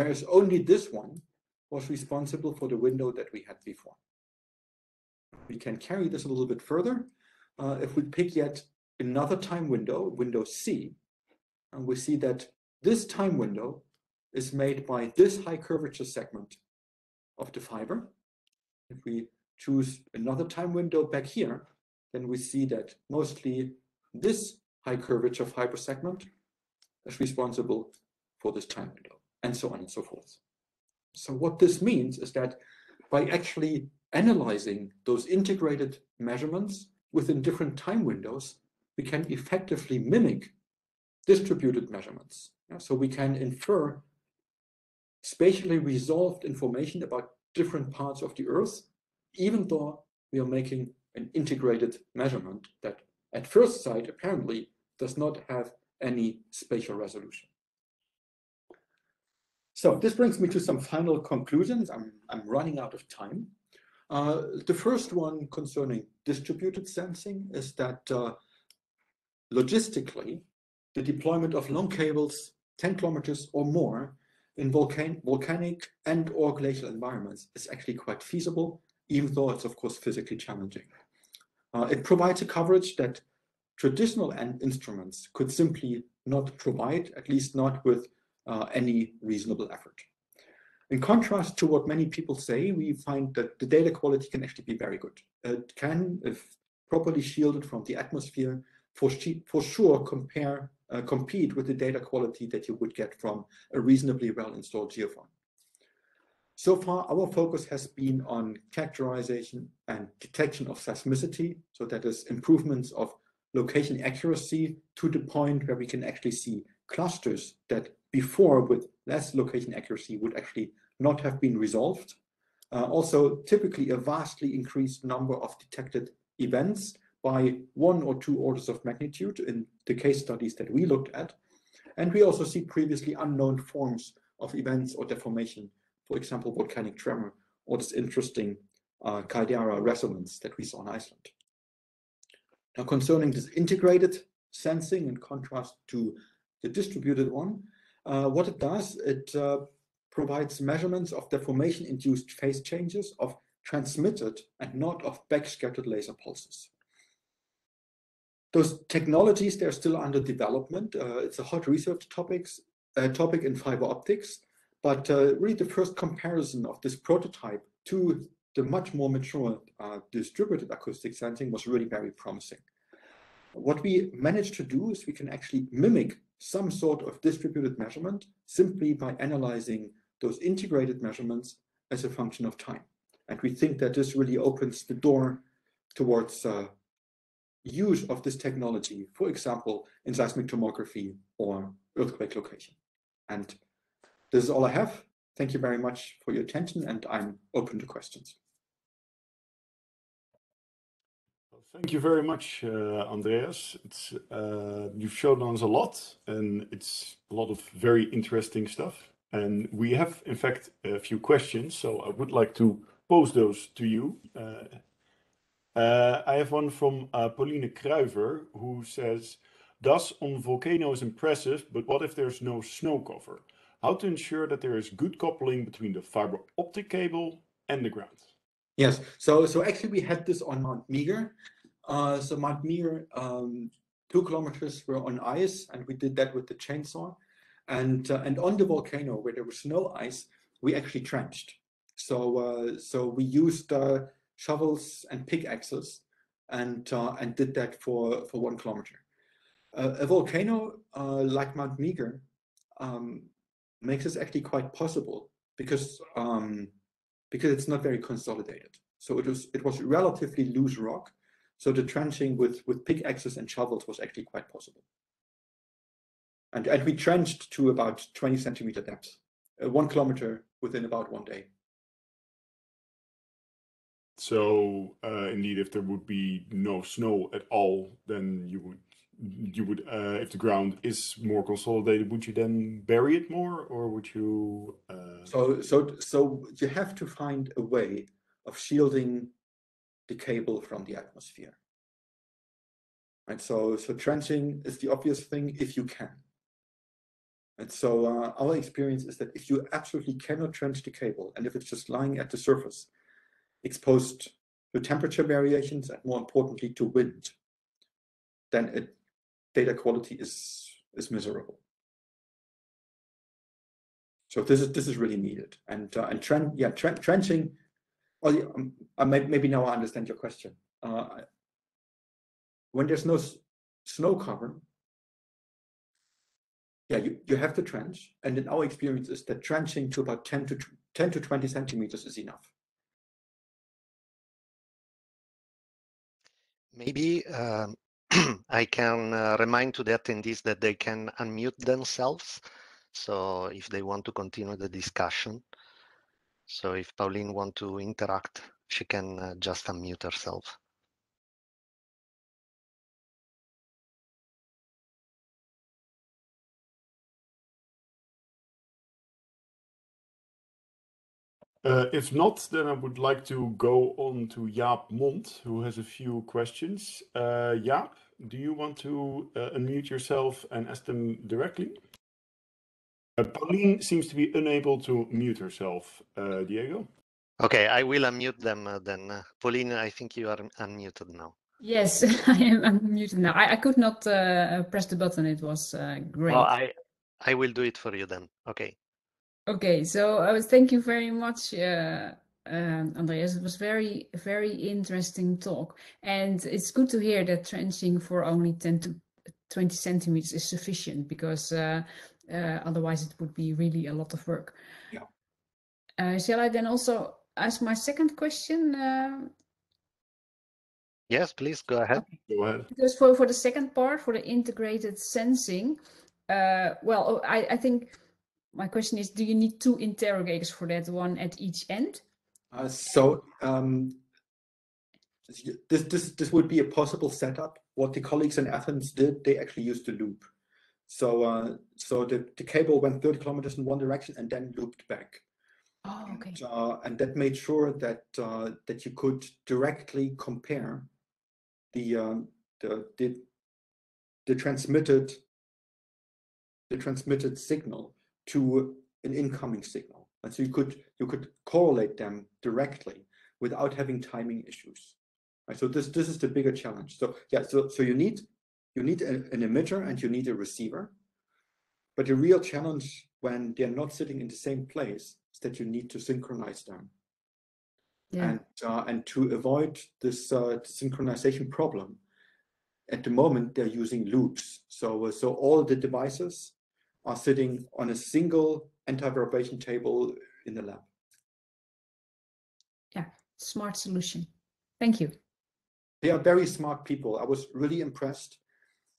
Whereas only this one was responsible for the window that we had before. We can carry this a little bit further. Uh, if we pick yet another time window, window C, and we see that this time window is made by this high curvature segment of the fiber. If we choose another time window back here, then we see that mostly this high curvature fiber segment is responsible for this time window, and so on and so forth. So what this means is that by actually analyzing those integrated measurements within different time windows, we can effectively mimic distributed measurements. So we can infer spatially resolved information about different parts of the Earth, even though we are making an integrated measurement that at first sight apparently does not have any spatial resolution. So this brings me to some final conclusions. I'm, I'm running out of time. Uh, the first one concerning distributed sensing is that uh, logistically, the deployment of long cables 10 kilometers or more in volcan volcanic and or glacial environments is actually quite feasible, even though it's of course physically challenging. Uh, it provides a coverage that traditional end instruments could simply not provide, at least not with uh, any reasonable effort. In contrast to what many people say, we find that the data quality can actually be very good. It can, if properly shielded from the atmosphere, for, for sure compare, uh, compete with the data quality that you would get from a reasonably well-installed geophone. So far, our focus has been on characterization and detection of seismicity. So that is improvements of location accuracy to the point where we can actually see clusters that before with less location accuracy would actually not have been resolved. Uh, also, typically a vastly increased number of detected events by one or two orders of magnitude in the case studies that we looked at. And we also see previously unknown forms of events or deformation, for example, volcanic tremor, or this interesting uh, caldera resonance that we saw in Iceland. Now, concerning this integrated sensing in contrast to the distributed one, uh, what it does, it uh, provides measurements of deformation-induced phase changes of transmitted and not of backscattered laser pulses. Those technologies, they're still under development. Uh, it's a hot research topics, uh, topic in fiber optics, but uh, really the first comparison of this prototype to the much more mature uh, distributed acoustic sensing was really very promising. What we managed to do is we can actually mimic some sort of distributed measurement simply by analyzing those integrated measurements as a function of time. And we think that this really opens the door towards uh, use of this technology, for example, in seismic tomography or earthquake location. And this is all I have. Thank you very much for your attention, and I'm open to questions. Thank you very much, uh, Andreas. It's, uh, you've shown us a lot, and it's a lot of very interesting stuff. And we have, in fact, a few questions, so I would like to pose those to you. Uh, uh, I have one from uh, Pauline Kruiver who says, "DAS on volcano is impressive, but what if there's no snow cover? How to ensure that there is good coupling between the fiber optic cable and the ground?" Yes, so so actually we had this on Mount Meager. Uh, so Mount Meager, um, two kilometers were on ice, and we did that with the chainsaw. And uh, and on the volcano where there was no ice, we actually trenched. So uh, so we used uh, shovels and pickaxes and uh, and did that for for one kilometer. A volcano like Mount Meager um, makes this actually quite possible because um, because it's not very consolidated. So it was it was relatively loose rock. So the trenching with with pickaxes and shovels was actually quite possible. And and we trenched to about 20 centimeter depth, uh, one kilometer within about one day. So uh, indeed, if there would be no snow at all, then you would you would, uh, if the ground is more consolidated, would you then bury it more, or would you? Uh... So, so, so you have to find a way of shielding the cable from the atmosphere. And so, so trenching is the obvious thing if you can. And so uh, our experience is that if you absolutely cannot trench the cable, and if it's just lying at the surface, exposed to temperature variations, and more importantly to wind, then it, data quality is is miserable. So this is this is really needed, and uh, and trend yeah tre trenching. Well, yeah, um, uh, maybe now I understand your question. Uh, when there's no snow cover, yeah, you, you have to trench. And in our experience is that trenching to about 10 to 10 to 20 centimeters is enough. Maybe um, I can uh, remind to the attendees that they can unmute themselves. So if they want to continue the discussion. So if Pauline want to interact, she can uh, just unmute herself. Uh, if not, then I would like to go on to Jaap Mondt, who has a few questions. Uh, Jaap, do you want to uh, unmute yourself and ask them directly? Uh, Pauline seems to be unable to mute herself. Uh, Diego? Okay, I will unmute them uh, then. Pauline, I think you are unmuted now. Yes, I am unmuted now. I, I could not press the button. It was great. Well, I, I will do it for you then. Okay. Okay, so uh, thank you very much, uh, um, Andreas. It was very, very interesting talk, and it's good to hear that trenching for only 10 to 20 centimeters is sufficient because uh, uh, otherwise it would be really a lot of work. Yeah. Uh, shall I then also ask my second question? Uh? Yes, please go ahead. Okay. Go ahead. Because for, for the second part, for the integrated sensing, well, I, I think my question is, do you need two interrogators for that one at each end? Uh, so um, this, this, this would be a possible setup. What the colleagues in Athens did, they actually used a loop. So uh, so the, the cable went 30 kilometers in one direction and then looped back. Oh, okay. And, uh, and that made sure that uh, that you could directly compare the um, the, the the transmitted the transmitted signal to an incoming signal. And so you could you could correlate them directly without having timing issues. Right? So this this is the bigger challenge. So yeah, so so you need you need a, an emitter and you need a receiver. But the real challenge when they're not sitting in the same place is that you need to synchronize them. Yeah. And uh, and to avoid this uh, synchronization problem, at the moment they're using loops. So uh, so all the devices are sitting on a single anti-vibration table in the lab. Yeah, smart solution. Thank you. They are very smart people. I was really impressed.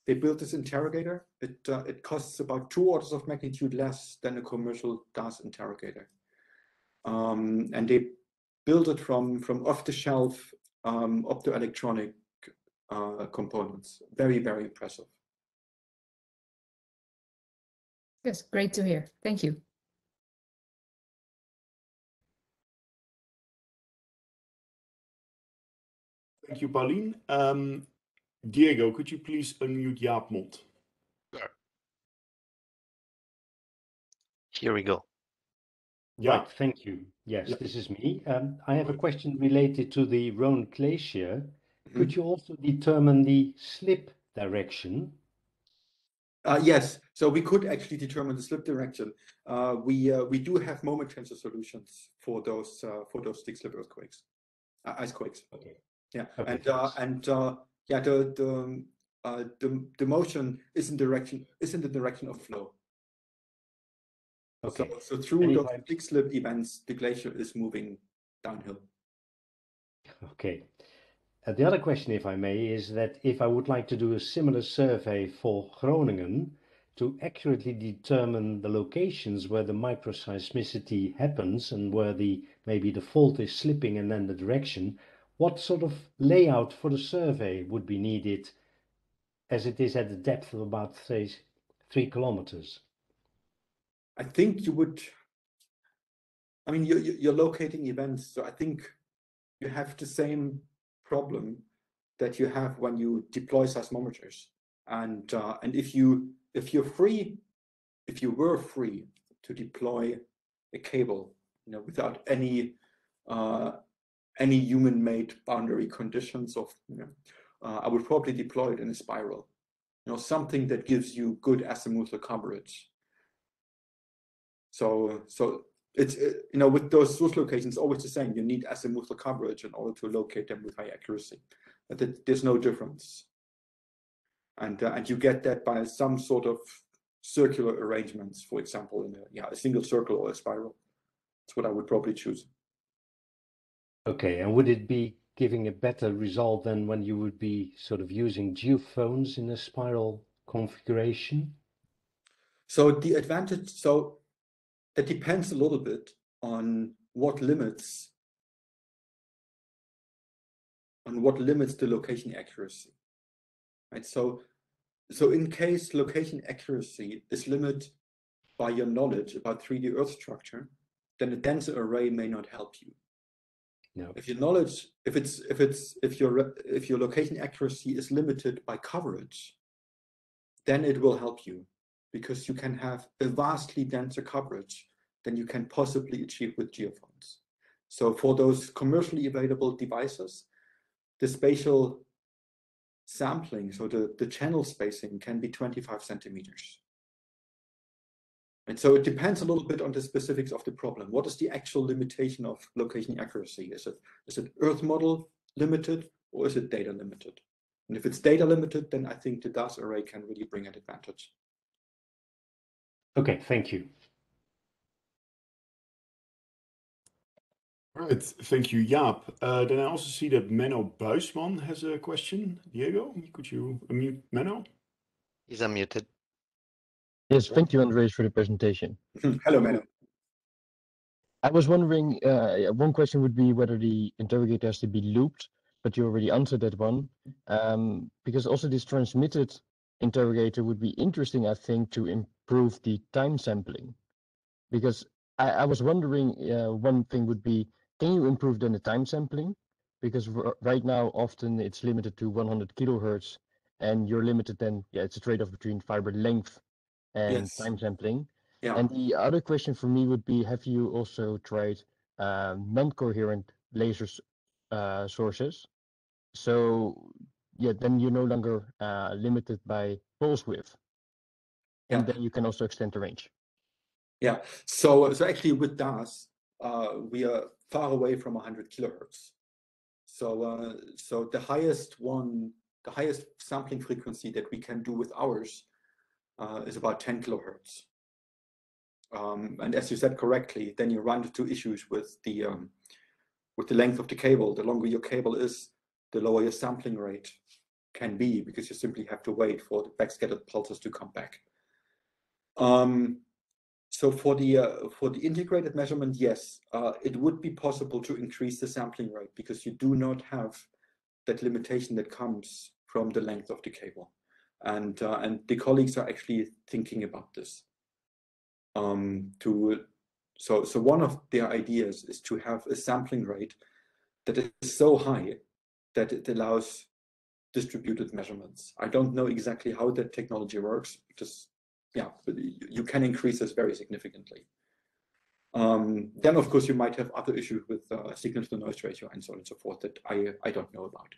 They built this interrogator. It uh, it costs about two orders of magnitude less than a commercial DAS interrogator, um, and they built it from from off-the-shelf um, optoelectronic uh, components. Very very impressive. Yes, great to hear. Thank you. Thank you, Pauline. Um, Diego, could you please unmute Jaap Mondt? Sure. Here we go. Yeah. Right, thank you. Yes, yeah. this is me. Um, I have a question related to the Rhone Glacier. Mm -hmm. Could you also determine the slip direction uh, yes, so we could actually determine the slip direction. Uh, we uh, we do have moment tensor solutions for those uh, for those stick slip earthquakes, uh, ice quakes. Okay. Yeah, okay, and uh, and yeah, the the the the motion is in direction is in the direction of flow. Okay. So, so through those big slip events, the glacier is moving downhill. Okay. Uh, the other question, if I may, is that if I would like to do a similar survey for Groningen to accurately determine the locations where the microseismicity happens and where the maybe the fault is slipping and then the direction, what sort of layout for the survey would be needed as it is at a depth of about, say, three kilometers? I think you would. I mean, you're, you're locating events, so I think you have the same problem that you have when you deploy seismometers. And uh, and if you if you're free, if you were free to deploy a cable, you know, without any uh, any human-made boundary conditions of, you know, uh, I would probably deploy it in a spiral, you know, something that gives you good azimuthal coverage. So, so it's it, you know with those source locations, always the same. You need azimuthal coverage in order to locate them with high accuracy. There's no difference, and uh, and you get that by some sort of circular arrangements, for example, in a yeah a single circle or a spiral. That's what I would probably choose. Okay, and would it be giving a better result than when you would be sort of using geophones in a spiral configuration? So the advantage, so that depends a little bit on what limits on what limits the location accuracy. Right. So so in case location accuracy is limited by your knowledge about 3D Earth structure, then a denser array may not help you. If your knowledge, if it's if it's if your if your location accuracy is limited by coverage, then it will help you because you can have a vastly denser coverage than you can possibly achieve with geophones. So for those commercially available devices, the spatial sampling, so the, the channel spacing can be 25 centimeters. And so it depends a little bit on the specifics of the problem. What is the actual limitation of location accuracy? Is it is it Earth model limited or is it data limited? And if it's data limited, then I think the DAS array can really bring an advantage. Okay, thank you. All right, thank you, Jaap. Uh, then I also see that Menno Buisman has a question. Diego, could you unmute Menno? He's unmuted. Yes, thank you, Andreas, for the presentation. Hello, Menno. I was wondering, uh, one question would be whether the interrogator has to be looped, but you already answered that one. Um, because also this transmitted interrogator would be interesting, I think, to improve the time sampling. Because I, I was wondering, uh, one thing would be, can you improve then the time sampling? Because right now, often it's limited to 100 kilohertz, and you're limited then, yeah, it's a trade-off between fiber length and Yes. time sampling. Yeah. And the other question for me would be, have you also tried uh, non-coherent laser uh, sources? So yeah, then you're no longer uh, limited by pulse width. And Yeah. then you can also extend the range. Yeah. So so actually with DAS, uh, we are far away from 100 kilohertz. So uh, so the highest one, the highest sampling frequency that we can do with ours uh, is about 10 kilohertz. Um, and as you said correctly, then you run into issues with the um, with the length of the cable. The longer your cable is, the lower your sampling rate can be because you simply have to wait for the backscattered pulses to come back. Um, so for the uh, for the integrated measurement, yes, uh, it would be possible to increase the sampling rate because you do not have that limitation that comes from the length of the cable, and uh, and the colleagues are actually thinking about this. Um, to so so one of their ideas is to have a sampling rate that is so high that it allows distributed measurements. I don't know exactly how that technology works because yeah, you can increase this very significantly. Um, then, of course, you might have other issues with uh, signal to noise ratio and so on and so forth that I, I don't know about.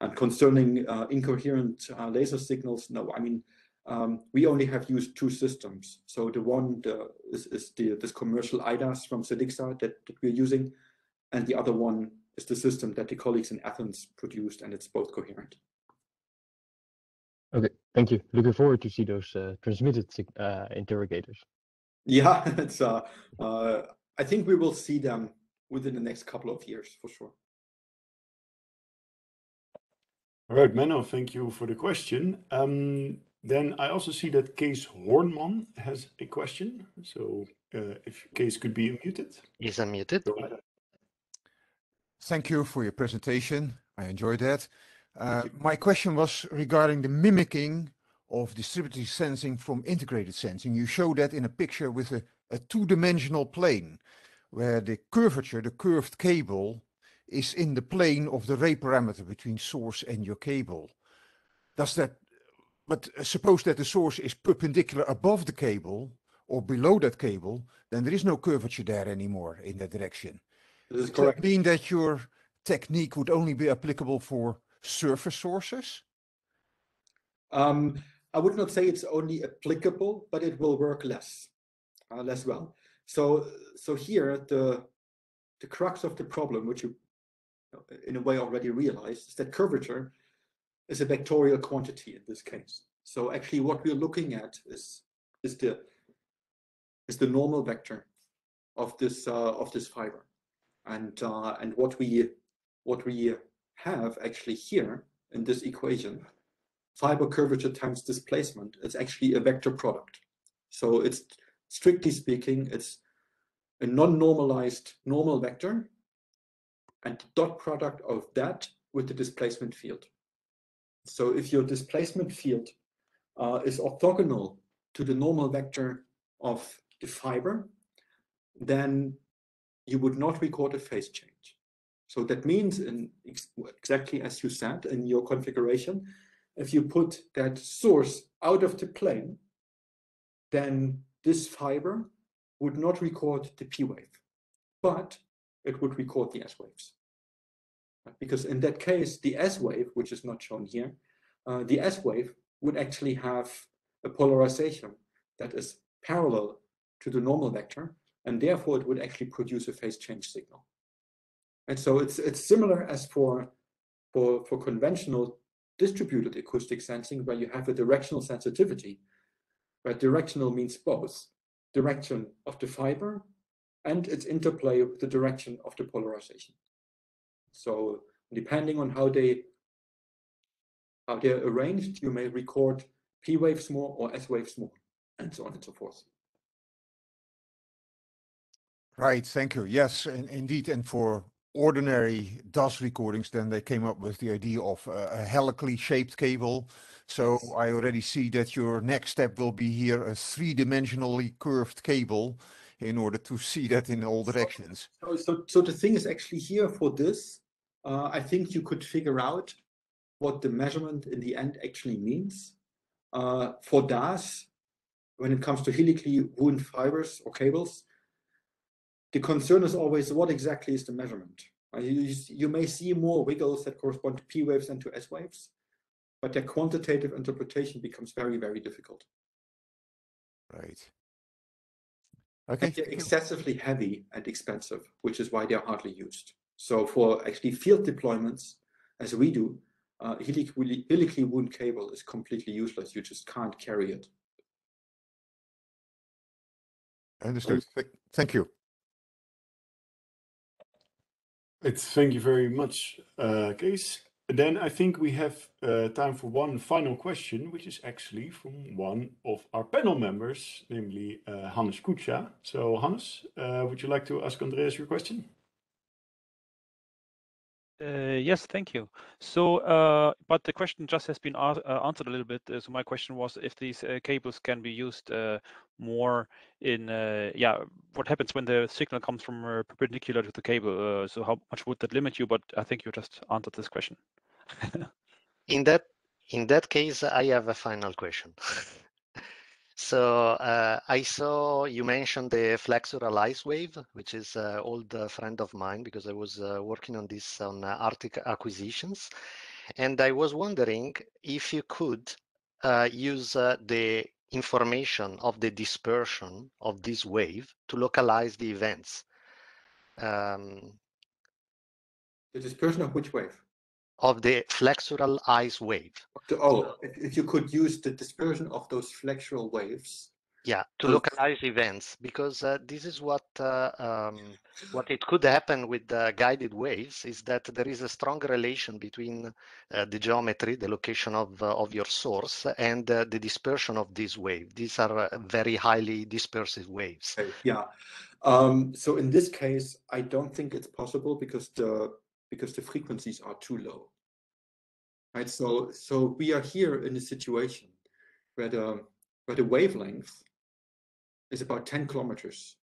And concerning uh, incoherent uh, laser signals, no, I mean, um, we only have used two systems. So the one the, is, is the, this commercial IDAS from Silixa that, that we're using, and the other one is the system that the colleagues in Athens produced, and it's both coherent. Okay, thank you. Looking forward to see those uh, transmitted uh, interrogators. Yeah, it's uh, uh, I think we will see them within the next couple of years for sure. Right, Menno, thank you for the question. Um, then I also see that Kees Hornman has a question. So uh, if Kees could be unmuted. He's unmuted. Go ahead. Thank you for your presentation. I enjoyed that. Uh, my question was regarding the mimicking of distributed sensing from integrated sensing. You show that in a picture with a, a two-dimensional plane where the curvature, the curved cable, is in the plane of the ray parameter between source and your cable. Does that, but uh, suppose that the source is perpendicular above the cable or below that cable, then there is no curvature there anymore in that direction. This is Does correct. that mean that your technique would only be applicable for surface sources? Um, I would not say it's only applicable, but it will work less, uh, less well. So, so here the the crux of the problem, which you in a way already realized, is that curvature is a vectorial quantity in this case. So actually, what we're looking at is is the is the normal vector of this uh, of this fiber, and uh, and what we what we have actually here in this equation fiber curvature times displacement is actually a vector product. So it's strictly speaking, it's a non-normalized normal vector and the dot product of that with the displacement field. So if your displacement field uh, is orthogonal to the normal vector of the fiber, then you would not record a phase change. So that means in ex exactly as you said in your configuration, if you put that source out of the plane, then this fiber would not record the P wave, but it would record the S waves. Because in that case, the S wave, which is not shown here, uh, the S wave would actually have a polarization that is parallel to the normal vector, and therefore it would actually produce a phase change signal. And so it's it's similar as for for for conventional distributed acoustic sensing where you have a directional sensitivity, where directional means both direction of the fiber and its interplay with the direction of the polarization. So depending on how they how they're arranged, you may record P waves more or S waves more, and so on and so forth. Right, thank you. Yes, in, indeed. And for ordinary DAS recordings, then they came up with the idea of a, a helically shaped cable. So I already see that your next step will be here a three-dimensionally curved cable in order to see that in all directions. So, so, so the thing is actually here for this, uh, I think you could figure out what the measurement in the end actually means. Uh, for DAS, when it comes to helically wound fibers or cables, the concern is always what exactly is the measurement? Uh, you, you may see more wiggles that correspond to P waves and to S waves, but their quantitative interpretation becomes very, very difficult. Right. Okay. And they're excessively heavy and expensive, which is why they're hardly used. So for actually field deployments, as we do, uh, wound cable is completely useless. You just can't carry it. Understood. Th- Thank you. It's, thank you very much, uh, Kees. Then I think we have uh, time for one final question, which is actually from one of our panel members, namely uh, Hannes Kutscha. So Hannes, uh, would you like to ask Andreas your question? Uh, yes, thank you. So, uh, but the question just has been uh, answered a little bit. Uh, so my question was if these uh, cables can be used uh, more in, yeah, what happens when the signal comes from perpendicular to the cable? So how much would that limit you? But I think you just answered this question. In that in that case, I have a final question. So uh, I saw you mentioned the flexural ice wave, which is an old uh, friend of mine because I was uh, working on this on uh, Arctic acquisitions, and I was wondering if you could uh, use uh, the information of the dispersion of this wave to localize the events. Um, The dispersion of which wave? Of the flexural ice wave. Oh, if, you could use the dispersion of those flexural waves. Yeah, to localize events because uh, this is what uh, um, what it could happen with the guided waves is that there is a strong relation between uh, the geometry, the location of uh, of your source, and uh, the dispersion of this wave. These are uh, very highly dispersive waves. Yeah. Um, so in this case, I don't think it's possible because the because the frequencies are too low. right? So, so we are here in a situation where the where the wavelength is about 10 kilometers,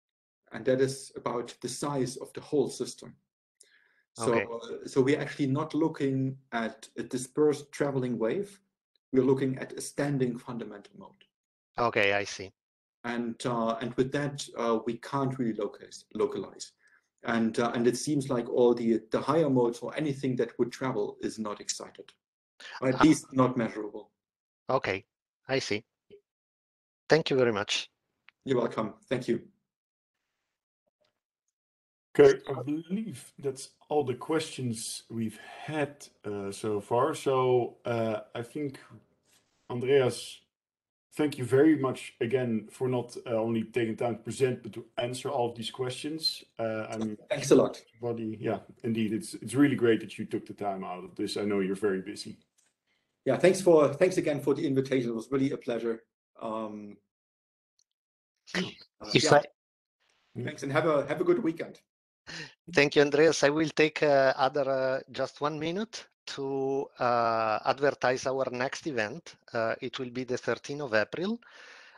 and that is about the size of the whole system. So, Okay. uh, so we're actually not looking at a dispersed traveling wave. We're looking at a standing fundamental mode. Okay, I see. and uh, and with that uh, we can't really localize localize and uh, and it seems like all the the higher modes or anything that would travel is not excited or at Ah. least not measurable Okay, I see. Thank you very much. you're welcome thank you Okay, I believe that's all the questions we've had uh, so far. So uh, I think, Andreas, thank you very much again for not uh, only taking time to present, but to answer all of these questions. Uh, I'm thanks a lot everybody, yeah, indeed, it's it's really great that you took the time out of this. I know you're very busy. yeah thanks for thanks again for the invitation it was really a pleasure um uh, If yeah, I thanks and have a have a good weekend Thank you, Andreas. I will take uh, other uh, just one minute to uh, advertise our next event. Uh, it will be the 13th of April.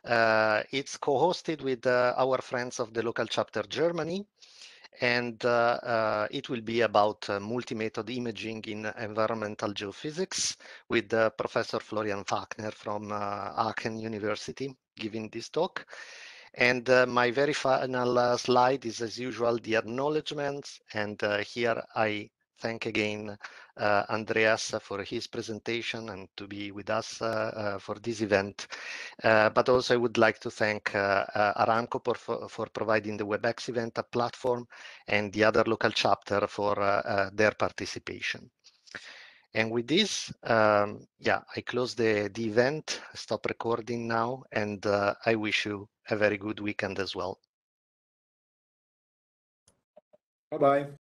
Uh, it's co-hosted with uh, our friends of the local chapter Germany, and uh, uh, it will be about multi-method imaging in environmental geophysics with Professor Florian Wagner from Aachen University giving this talk. And uh, my very final uh, slide is, as usual, the acknowledgements. And uh, here I thank again uh, Andreas for his presentation and to be with us uh, uh, for this event. Uh, but also I would like to thank uh, uh, Aramco for, for, providing the WebEx event a platform and the other local chapter for their participation. And with this, um, yeah, I close the, the event, stop recording now, and I wish you a very good weekend as well. bye bye